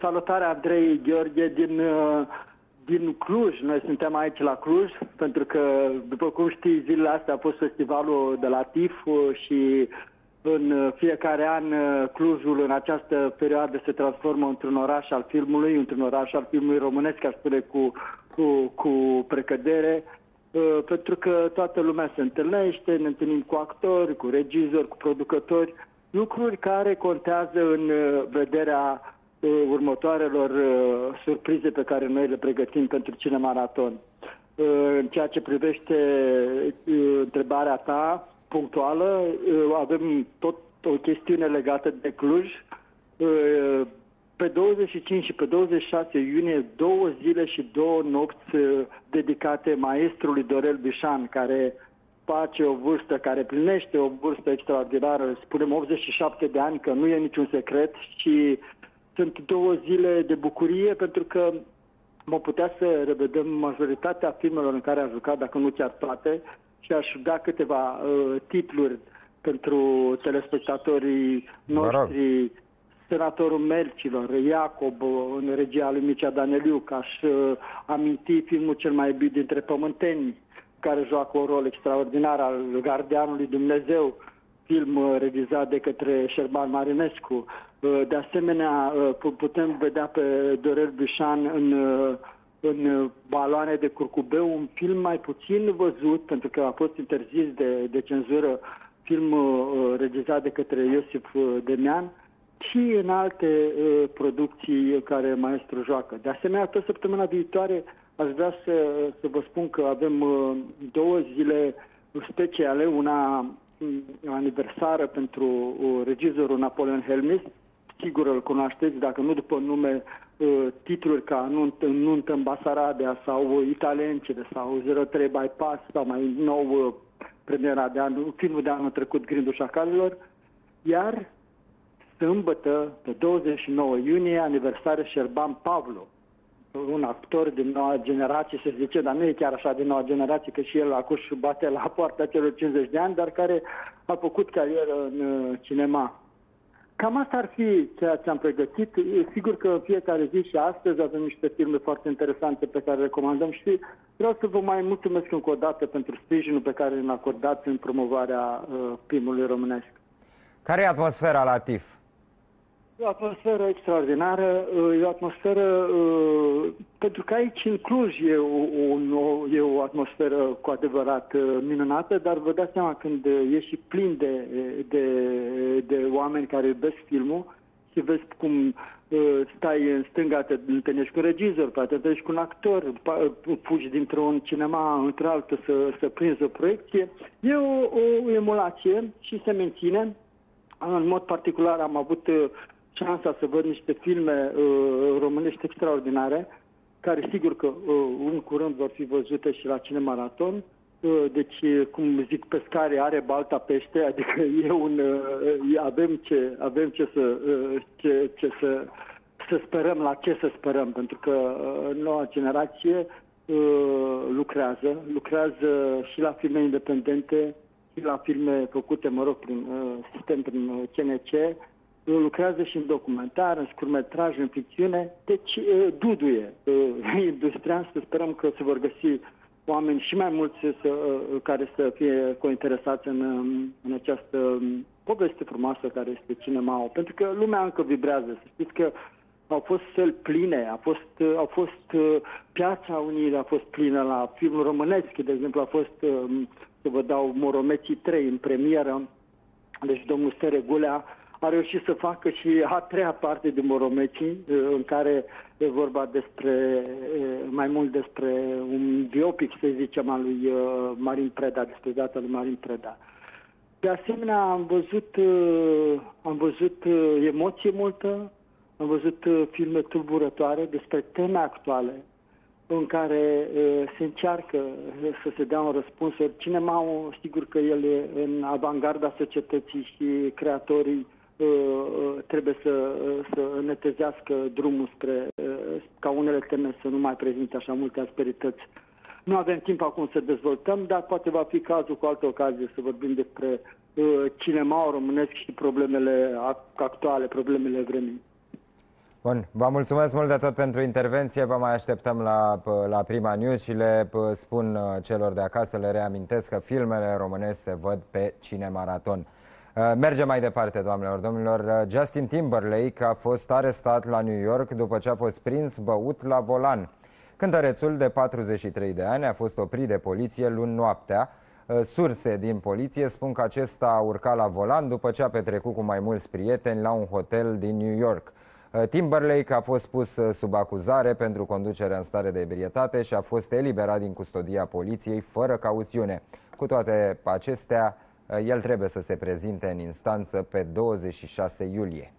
Salutare, Andrei Gheorghe din, uh, din Cluj. Noi suntem aici la Cluj pentru că, după cum știți, zilele astea a fost festivalul de la TIF și în fiecare an Clujul în această perioadă se transformă într-un oraș al filmului, într-un oraș al filmului românesc, aș spune cu, cu, cu precădere. Uh, pentru că toată lumea se întâlnește, ne întâlnim cu actori, cu regizori, cu producători, lucruri care contează în uh, vederea uh, următoarelor surprize pe care noi le pregătim pentru Cinemaraton. În ceea ce privește întrebarea ta punctuală, avem tot o chestiune legată de Cluj. Pe 25 și pe 26 iunie, două zile și două nopți uh, dedicate maestrului Dorel Bișan, care face o vârstă, care plinește o vârstă extraordinară, spunem 87 de ani, că nu e niciun secret și sunt două zile de bucurie pentru că mă putea să revedem majoritatea filmelor în care a jucat, dacă nu chiar toate, și aș da câteva uh, titluri pentru telespectatorii noștri senatorul Mercilor, Iacob, în regia lui Mircea Daneliu, ca aș uh, aminti filmul cel mai iubit dintre pământeni, care joacă un rol extraordinar al Gardianului Dumnezeu, film uh, regizat de către Șerban Marinescu. Uh, de asemenea, putem vedea pe Dorel Bișan în, în Baloane de Curcubeu, un film mai puțin văzut, pentru că a fost interzis de, de cenzură, film regizat de către Iosif Demean, și în alte uh, producții care maestru joacă. De asemenea, tot săptămâna viitoare aș vrea să, să vă spun că avem uh, două zile speciale, una mm, aniversară pentru uh, regizorul Napoleon Helmis, sigur îl cunoașteți, dacă nu după nume, uh, titluri ca Nuntă, Nuntă în Basaradea sau Italencele sau 03 Bypass sau mai nou uh, premiera de anul, filmul de anul trecut, Grindul Șacalilor, iar sâmbătă, pe 29 iunie, aniversare Șerban Pavlo, un actor din noua generație, se zice, dar nu e chiar așa din noua generație, că și el acum bate la poarta celor 50 de ani, dar care a făcut carieră în uh, cinema. Cam asta ar fi ceea ce am pregătit. Sigur că în fiecare zi și astăzi avem niște filme foarte interesante pe care recomandăm și Vreau să vă mai mulțumesc încă o dată pentru sprijinul pe care l acordat în promovarea uh, filmului românesc. Care e atmosfera la TIF? E o atmosferă extraordinară, e o atmosferă, pentru că aici în Cluj e o, o, e o atmosferă cu adevărat minunată, dar vă dați seama când e și plin de, de, de oameni care iubesc filmul și vezi cum stai în stânga, te întâlnești cu un regizor, poate te întâlnești cu un actor, fugi dintr-un cinema într-altul să, să prinzi o proiecție. E o, o emulație și se menține. În mod particular am avut șansa să văd niște filme uh, românești extraordinare, care sigur că uh, în curând vor fi văzute și la Cinemaraton. Uh, deci, cum zic, pescare are balta pește, adică e un, uh, avem ce, avem ce să, uh, ce, ce să, să sperăm, la ce să sperăm, pentru că uh, noua generație uh, lucrează, lucrează și la filme independente, și la filme făcute, mă rog, prin uh, sistem, prin CNC, lucrează și în documentar, în scurmetraj, în ficțiune, deci duduie industria, să sperăm că se vor găsi oameni și mai mulți să, care să fie cointeresați în, în această poveste frumoasă care este cinema pentru că lumea încă vibrează. Să știți că au fost săli pline, a fost, au fost Piața Unirii a fost plină la filmul românesc, de exemplu a fost, să vă dau, Moromeții 3 în premieră, deci domnul Seregulea a reușit să facă și a treia parte de Moromecii, uh, în care e vorba despre, uh, mai mult despre un biopic, să zicem, al lui uh, Marin Preda, despre data lui Marin Preda. De asemenea, am văzut, am văzut emoție multă, am văzut filme tulburătoare despre teme actuale în care se încearcă să se dea un răspuns. Cinema, sigur că el e în avangarda societății și creatorii Uh, uh, trebuie să, uh, să netezească drumul spre ca unele teme să nu mai prezinte așa multe asperități. Nu avem timp acum să dezvoltăm, dar poate va fi cazul cu altă ocazie să vorbim despre uh, cinema românesc și problemele actuale, problemele vremii. Bun, vă mulțumesc mult de tot pentru intervenție, vă mai așteptăm la, la prima news și le spun celor de acasă, le reamintesc că filmele românești se văd pe Cinemaraton. Uh, mergem mai departe, doamnelor, domnilor. Uh, Justin Timberlake a fost arestat la New York după ce a fost prins băut la volan. Cântărețul de 43 de ani a fost oprit de poliție luni noaptea. Uh, surse din poliție spun că acesta a urcat la volan după ce a petrecut cu mai mulți prieteni la un hotel din New York. Timberlake a fost pus sub acuzare pentru conducerea în stare de ebrietate și a fost eliberat din custodia poliției fără cauțiune. Cu toate acestea, el trebuie să se prezinte în instanță pe 26 iulie.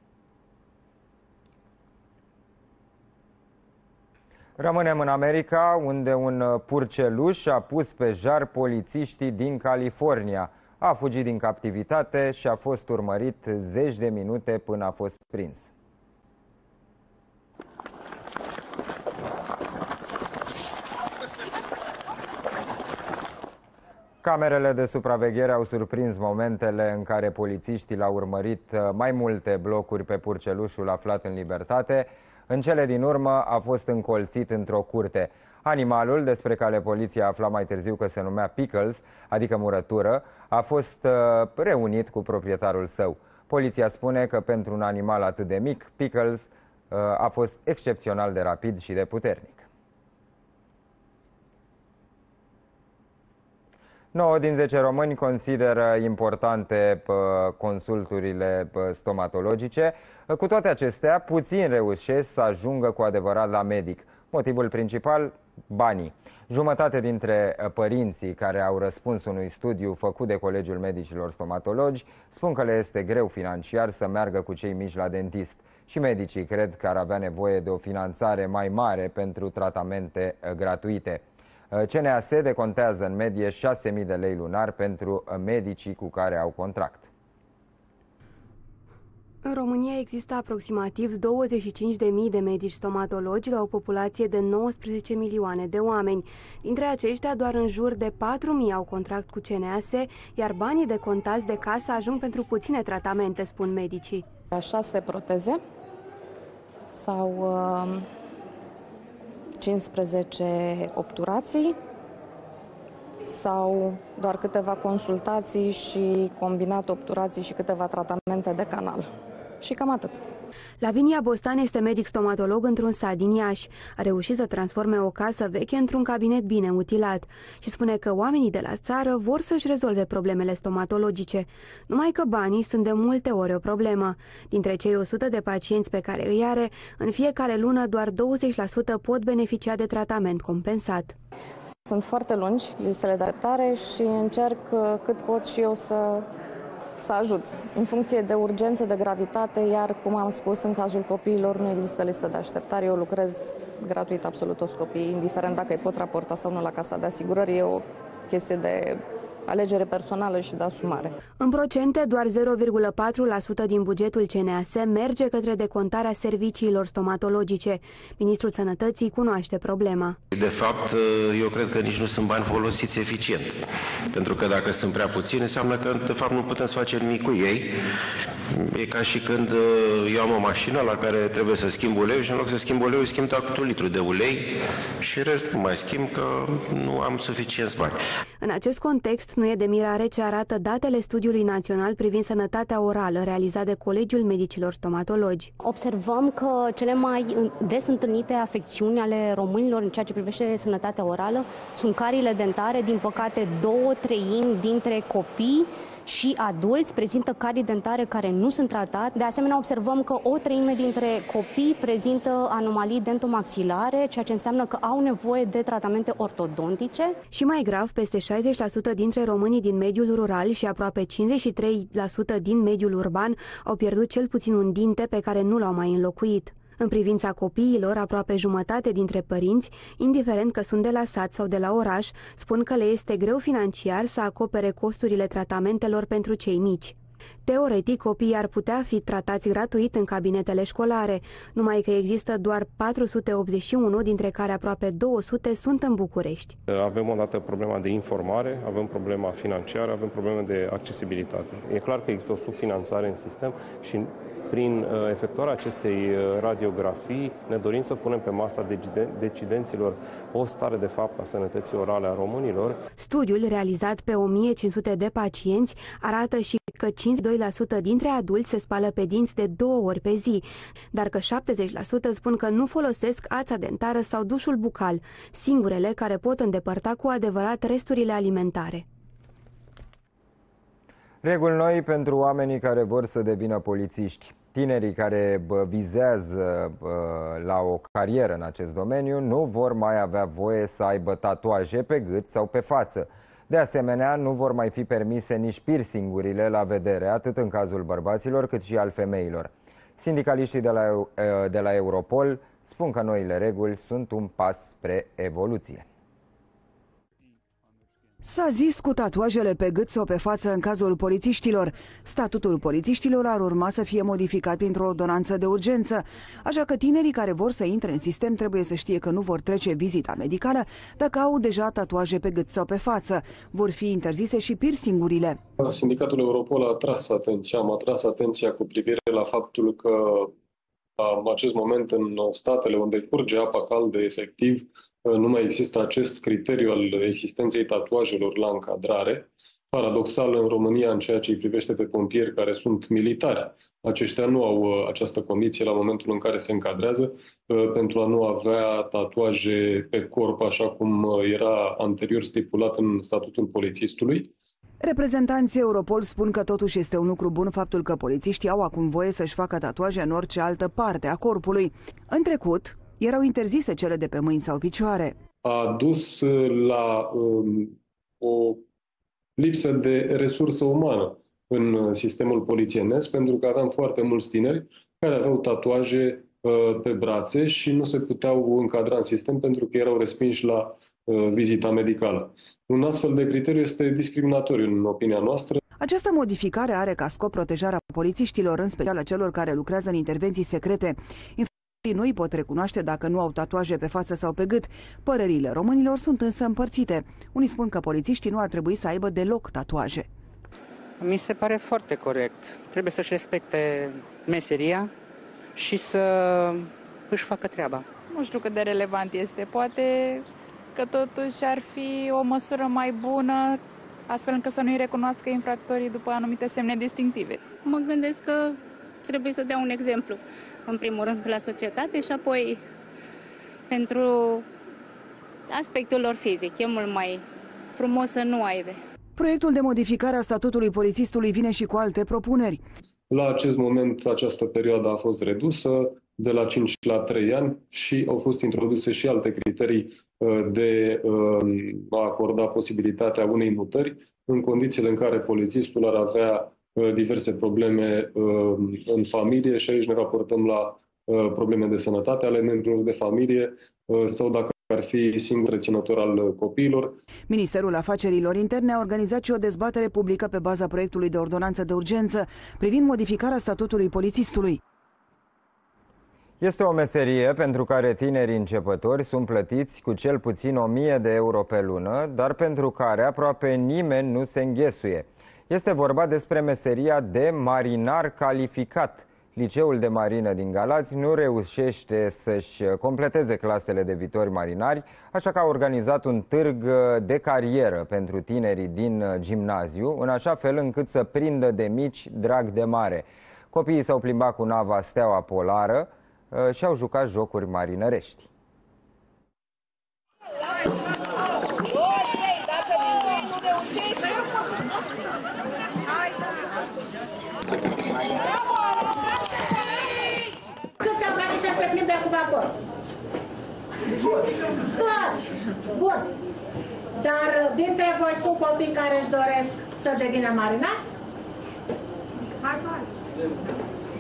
Rămânem în America, unde un purceluș a pus pe jar polițiștii din California. A fugit din captivitate și a fost urmărit zeci de minute până a fost prins. Camerele de supraveghere au surprins momentele în care polițiștii l-au urmărit uh, mai multe blocuri pe purcelușul aflat în libertate. În cele din urmă a fost încolțit într-o curte. Animalul, despre care poliția afla mai târziu că se numea Pickles, adică murătură, a fost uh, reunit cu proprietarul său. Poliția spune că pentru un animal atât de mic, Pickles uh, a fost excepțional de rapid și de puternic. 9 din 10 români consideră importante consulturile stomatologice. Cu toate acestea, puțin reușesc să ajungă cu adevărat la medic. Motivul principal, banii. Jumătate dintre părinții care au răspuns unui studiu făcut de Colegiul Medicilor Stomatologi spun că le este greu financiar să meargă cu cei mici la dentist. Și medicii cred că ar avea nevoie de o finanțare mai mare pentru tratamente gratuite. Uh, CNAS decontează în medie 6.000 de lei lunar pentru uh, medicii cu care au contract. În România există aproximativ 25.000 de medici stomatologi la o populație de 19 milioane de oameni. Dintre aceștia, doar în jur de 4.000 au contract cu CNAS, iar banii de contați de casă ajung pentru puține tratamente, spun medicii. La șase proteze sau uh 15 obturații sau doar câteva consultații și combinat obturații și câteva tratamente de canal. Și cam atât. Lavinia Bostan este medic stomatolog într-un sat din Iași. A reușit să transforme o casă veche într-un cabinet bine mutilat și spune că oamenii de la țară vor să-și rezolve problemele stomatologice, numai că banii sunt de multe ori o problemă. Dintre cei 100 de pacienți pe care îi are, în fiecare lună doar 20% pot beneficia de tratament compensat. Sunt foarte lungi listele de adaptare și încerc uh, cât pot și eu să să ajut. În funcție de urgență, de gravitate, iar, cum am spus, în cazul copiilor nu există listă de așteptare. Eu lucrez gratuit absolut toți copiii, indiferent dacă îi pot raporta sau nu la casa de asigurări. E o chestie de alegere personală și de asumare. În procente, doar 0,4% din bugetul CNAS merge către decontarea serviciilor stomatologice. Ministrul Sănătății cunoaște problema. De fapt, eu cred că nici nu sunt bani folosiți eficient. Pentru că dacă sunt prea puțini, înseamnă că, de fapt, nu putem să facem nimic cu ei. E ca și când eu am o mașină la care trebuie să schimb ulei și în loc să schimb ulei, schimb tot un litru de ulei și rest nu mai schimb că nu am suficienți bani. În acest context, nu e de mirare ce arată datele Studiului Național privind sănătatea orală realizat de Colegiul Medicilor Stomatologi. Observăm că cele mai des întâlnite afecțiuni ale românilor în ceea ce privește sănătatea orală sunt carile dentare. Din păcate, două treimi dintre copii și adulți prezintă carii dentare care nu sunt tratate. De asemenea, observăm că o treime dintre copii prezintă anomalii dentomaxilare, ceea ce înseamnă că au nevoie de tratamente ortodontice. Și mai grav, peste 60% dintre românii din mediul rural și aproape 53% din mediul urban au pierdut cel puțin un dinte pe care nu l-au mai înlocuit. În privința copiilor, aproape jumătate dintre părinți, indiferent că sunt de la sat sau de la oraș, spun că le este greu financiar să acopere costurile tratamentelor pentru cei mici. Teoretic, copiii ar putea fi tratați gratuit în cabinetele școlare, numai că există doar 481, dintre care aproape 200 sunt în București. Avem o dată problema de informare, avem problema financiară, avem probleme de accesibilitate. E clar că există o subfinanțare în sistem și prin uh, efectuarea acestei uh, radiografii ne dorim să punem pe masa decidenților o stare de fapt a sănătății orale a românilor. Studiul realizat pe 1500 de pacienți arată și că 52% dintre adulți se spală pe dinți de două ori pe zi, dar că 70% spun că nu folosesc ața dentară sau dușul bucal, singurele care pot îndepărta cu adevărat resturile alimentare. Reguli noi pentru oamenii care vor să devină polițiști. Tinerii care vizează la o carieră în acest domeniu nu vor mai avea voie să aibă tatuaje pe gât sau pe față. De asemenea, nu vor mai fi permise nici piercingurile la vedere, atât în cazul bărbaților cât și al femeilor. Sindicaliștii de la, de la Europol spun că noile reguli sunt un pas spre evoluție. S-a zis cu tatuajele pe gât sau pe față în cazul polițiștilor. Statutul polițiștilor ar urma să fie modificat printr-o ordonanță de urgență, așa că tinerii care vor să intre în sistem trebuie să știe că nu vor trece vizita medicală dacă au deja tatuaje pe gât sau pe față. Vor fi interzise și piercingurile. Sindicatul Europol a tras atenția, am atras atenția cu privire la faptul că în acest moment în statele unde curge apa caldă efectiv, nu mai există acest criteriu al existenței tatuajelor la încadrare. Paradoxal, în România, în ceea ce îi privește pe pompieri care sunt militari, aceștia nu au uh, această condiție la momentul în care se încadrează uh, pentru a nu avea tatuaje pe corp, așa cum uh, era anterior stipulat în statutul polițistului. Reprezentanții Europol spun că totuși este un lucru bun faptul că polițiștii au acum voie să-și facă tatuaje în orice altă parte a corpului. În trecut, erau interzise cele de pe mâini sau picioare. A dus la um, o lipsă de resursă umană în sistemul polițienesc, pentru că aveam foarte mulți tineri care aveau tatuaje uh, pe brațe și nu se puteau încadra în sistem pentru că erau respinși la uh, vizita medicală. Un astfel de criteriu este discriminatoriu în opinia noastră. Această modificare are ca scop protejarea polițiștilor, în special a celor care lucrează în intervenții secrete nu îi pot recunoaște dacă nu au tatuaje pe față sau pe gât. Părerile românilor sunt însă împărțite. Unii spun că polițiștii nu ar trebui să aibă deloc tatuaje. Mi se pare foarte corect. Trebuie să-și respecte meseria și să își facă treaba. Nu știu cât de relevant este. Poate că totuși ar fi o măsură mai bună, astfel încât să nu-i recunoască infractorii după anumite semne distinctive. Mă gândesc că trebuie să dea un exemplu, în primul rând, la societate și apoi pentru aspectul lor fizic. E mult mai frumos să nu aibă. Proiectul de modificare a statutului polițistului vine și cu alte propuneri. La acest moment, această perioadă a fost redusă de la 5 la 3 ani și au fost introduse și alte criterii uh, de um, a acorda posibilitatea unei mutări în condițiile în care polițistul ar avea uh, diverse probleme um, în familie și aici ne raportăm la uh, probleme de sănătate ale membrilor de familie sau dacă ar fi singur reținător al copiilor. Ministerul Afacerilor Interne a organizat și o dezbatere publică pe baza proiectului de ordonanță de urgență privind modificarea statutului polițistului. Este o meserie pentru care tinerii începători sunt plătiți cu cel puțin 1000 de euro pe lună, dar pentru care aproape nimeni nu se înghesuie. Este vorba despre meseria de marinar calificat. Liceul de marină din Galați nu reușește să-și completeze clasele de viitori marinari, așa că a organizat un târg de carieră pentru tinerii din gimnaziu, în așa fel încât să prindă de mici drag de mare. Copiii s-au plimbat cu nava Steaua Polară uh, și au jucat jocuri marinărești. Toți. Toți. Bun. Dar uh, dintre voi sunt copii care își doresc să devină marinari? Hai, hai.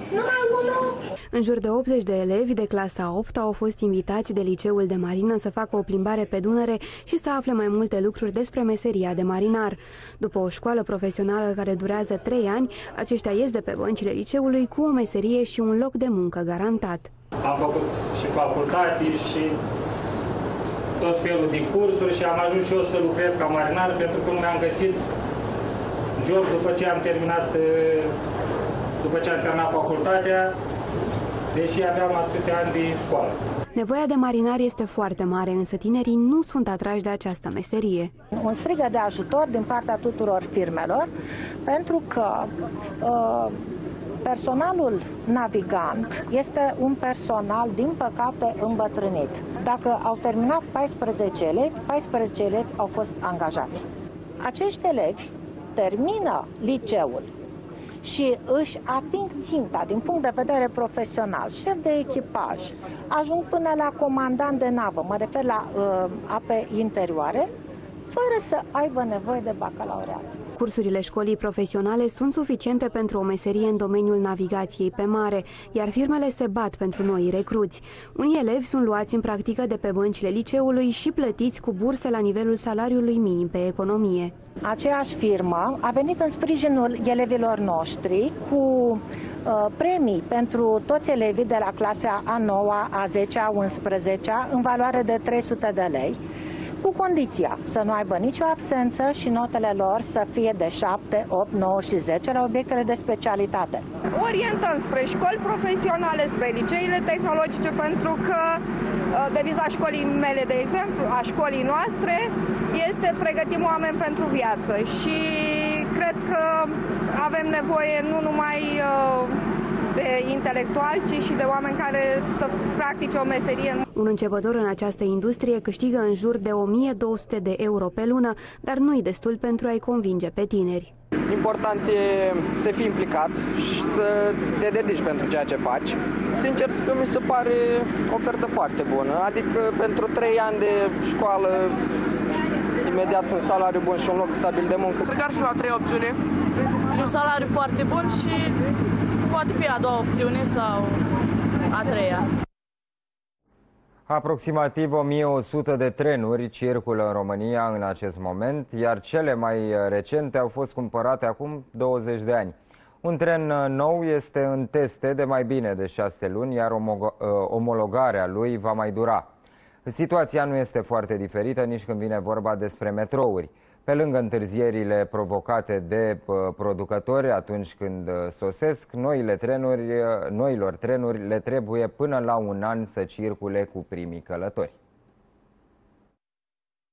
Numai unul? În jur de 80 de elevi de clasa 8 au fost invitați de liceul de marină să facă o plimbare pe Dunăre și să afle mai multe lucruri despre meseria de marinar. După o școală profesională care durează 3 ani, aceștia ies de pe băncile liceului cu o meserie și un loc de muncă garantat. Am făcut și facultate și tot felul de cursuri și am ajuns și eu să lucrez ca marinar pentru că nu mi-am găsit job după ce am terminat după ce am terminat facultatea, deși aveam atâția ani de școală. Nevoia de marinari este foarte mare, însă tinerii nu sunt atrași de această meserie. Un strigă de ajutor din partea tuturor firmelor, pentru că uh, Personalul navigant este un personal, din păcate, îmbătrânit. Dacă au terminat 14 elevi, 14 elevi au fost angajați. Acești elevi termină liceul și își ating ținta din punct de vedere profesional, șef de echipaj, ajung până la comandant de navă, mă refer la uh, ape interioare, fără să aibă nevoie de bacalaureat. Cursurile școlii profesionale sunt suficiente pentru o meserie în domeniul navigației pe mare, iar firmele se bat pentru noi recruți. Unii elevi sunt luați în practică de pe băncile liceului și plătiți cu burse la nivelul salariului minim pe economie. Aceeași firmă a venit în sprijinul elevilor noștri cu uh, premii pentru toți elevii de la clasa a 9 a 10 a 11 în valoare de 300 de lei cu condiția să nu aibă nicio absență și notele lor să fie de 7, 8, 9 și 10 la obiectele de specialitate. Orientăm spre școli profesionale, spre liceile tehnologice, pentru că uh, deviza școlii mele, de exemplu, a școlii noastre, este pregătim oameni pentru viață și cred că avem nevoie nu numai uh, de intelectuali, ci și de oameni care să practice o meserie. Un începător în această industrie câștigă în jur de 1200 de euro pe lună, dar nu-i destul pentru a-i convinge pe tineri. Important e să fii implicat și să te dedici pentru ceea ce faci. Sincer să fiu, mi se pare o ofertă foarte bună, adică pentru 3 ani de școală imediat un salariu bun și un loc stabil de muncă. Cred că ar fi o a treia opțiune. Un salariu foarte bun și poate fi a doua opțiune sau a treia. Aproximativ 1100 de trenuri circulă în România în acest moment, iar cele mai recente au fost cumpărate acum 20 de ani. Un tren nou este în teste de mai bine de 6 luni, iar omologarea lui va mai dura. Situația nu este foarte diferită nici când vine vorba despre metrouri. Pe lângă întârzierile provocate de uh, producători atunci când uh, sosesc, noile trenuri, uh, noilor trenuri le trebuie până la un an să circule cu primii călători.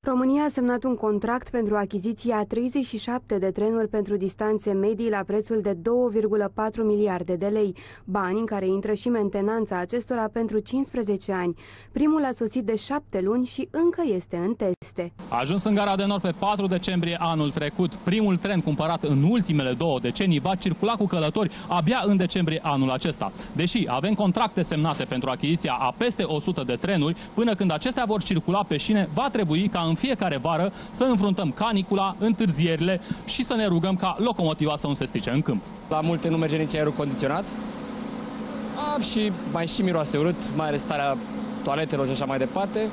România a semnat un contract pentru achiziția 37 de trenuri pentru distanțe medii la prețul de 2,4 miliarde de lei, bani în care intră și mentenanța acestora pentru 15 ani. Primul a sosit de 7 luni și încă este în teste. A ajuns în gara de nord pe 4 decembrie anul trecut. Primul tren cumpărat în ultimele două decenii va circula cu călători abia în decembrie anul acesta. Deși avem contracte semnate pentru achiziția a peste 100 de trenuri, până când acestea vor circula pe șine, va trebui ca în în fiecare vară să înfruntăm canicula, întârzierile și să ne rugăm ca locomotiva să nu se strice în câmp. La multe nu merge nici aerul condiționat a, și mai și miroase urât, mai ales starea toaletelor și așa mai departe.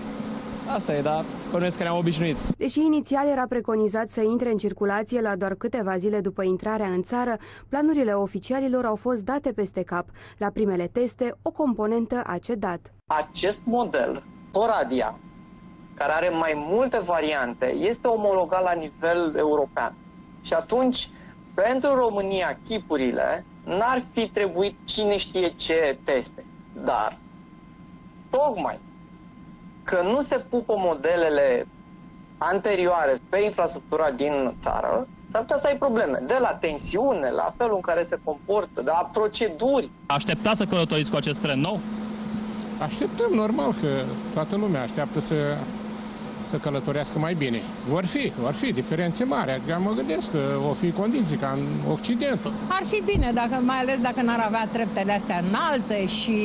Asta e, dar bănuiesc că ne-am obișnuit. Deși inițial era preconizat să intre în circulație la doar câteva zile după intrarea în țară, planurile oficialilor au fost date peste cap. La primele teste, o componentă a cedat. Acest model, Poradia, care are mai multe variante, este omologat la nivel european. Și atunci, pentru România, chipurile n-ar fi trebuit cine știe ce teste. Dar, tocmai că nu se pupă modelele anterioare pe infrastructura din țară, s-ar putea să ai probleme. De la tensiune, la felul în care se comportă, de la proceduri. Așteptați să călătoriți cu acest tren nou? Așteptăm, normal, că toată lumea așteaptă să să călătorească mai bine. Vor fi, vor fi diferențe mari. Adică mă gândesc că o fi condiții ca în Occident. Ar fi bine, dacă, mai ales dacă n-ar avea treptele astea înalte și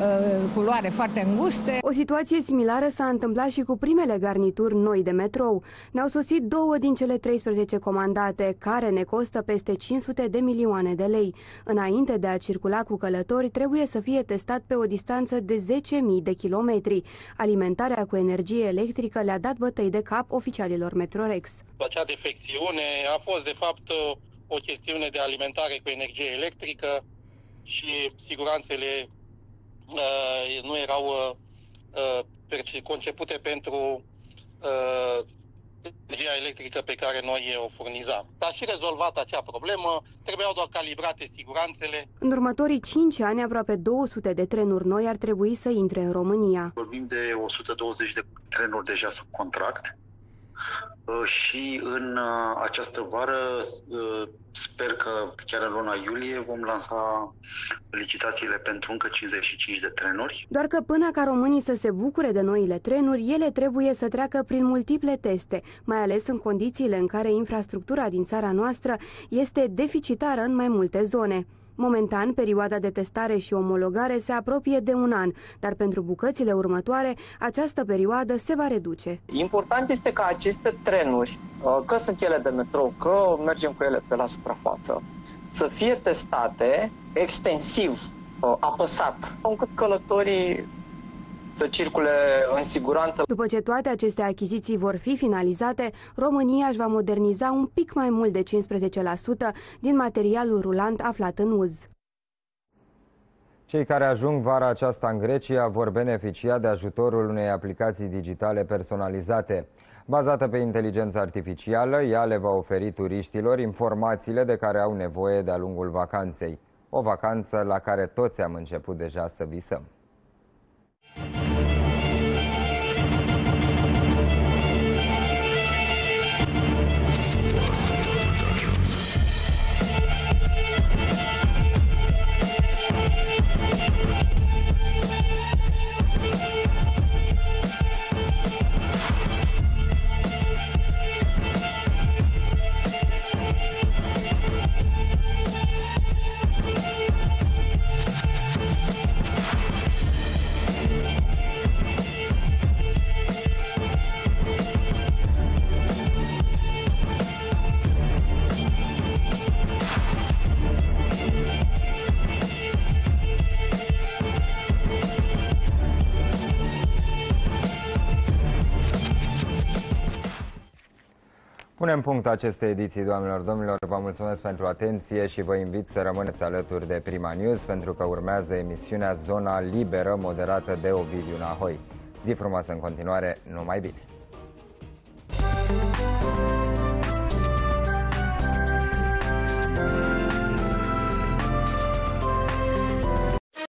uh, culoare foarte înguste. O situație similară s-a întâmplat și cu primele garnituri noi de metrou. Ne-au sosit două din cele 13 comandate, care ne costă peste 500 de milioane de lei. Înainte de a circula cu călători, trebuie să fie testat pe o distanță de 10.000 de kilometri. Alimentarea cu energie electrică le-a dat bătăi de cap oficialilor Metrorex. Acea defecțiune a fost, de fapt, o chestiune de alimentare cu energie electrică și siguranțele uh, nu erau uh, uh concepute pentru uh, energia electrică pe care noi o furnizam. S-a și rezolvat acea problemă, trebuiau doar calibrate siguranțele. În următorii 5 ani, aproape 200 de trenuri noi ar trebui să intre în România. Vorbim de 120 de trenuri deja sub contract Uh, și în uh, această vară uh, sper că chiar în luna iulie vom lansa licitațiile pentru încă 55 de trenuri. Doar că până ca românii să se bucure de noile trenuri, ele trebuie să treacă prin multiple teste, mai ales în condițiile în care infrastructura din țara noastră este deficitară în mai multe zone. Momentan, perioada de testare și omologare se apropie de un an, dar pentru bucățile următoare, această perioadă se va reduce. Important este ca aceste trenuri, uh, că sunt ele de metrou, că mergem cu ele pe la suprafață, să fie testate extensiv, uh, apăsat, încât călătorii să circule în siguranță. După ce toate aceste achiziții vor fi finalizate, România își va moderniza un pic mai mult de 15% din materialul rulant aflat în uz. Cei care ajung vara aceasta în Grecia vor beneficia de ajutorul unei aplicații digitale personalizate. Bazată pe inteligență artificială, ea le va oferi turiștilor informațiile de care au nevoie de-a lungul vacanței. O vacanță la care toți am început deja să visăm. punem punct acestei ediții, doamnelor, domnilor. Vă mulțumesc pentru atenție și vă invit să rămâneți alături de Prima News pentru că urmează emisiunea Zona Liberă, moderată de Ovidiu Nahoi. Zi frumoasă în continuare, numai bine!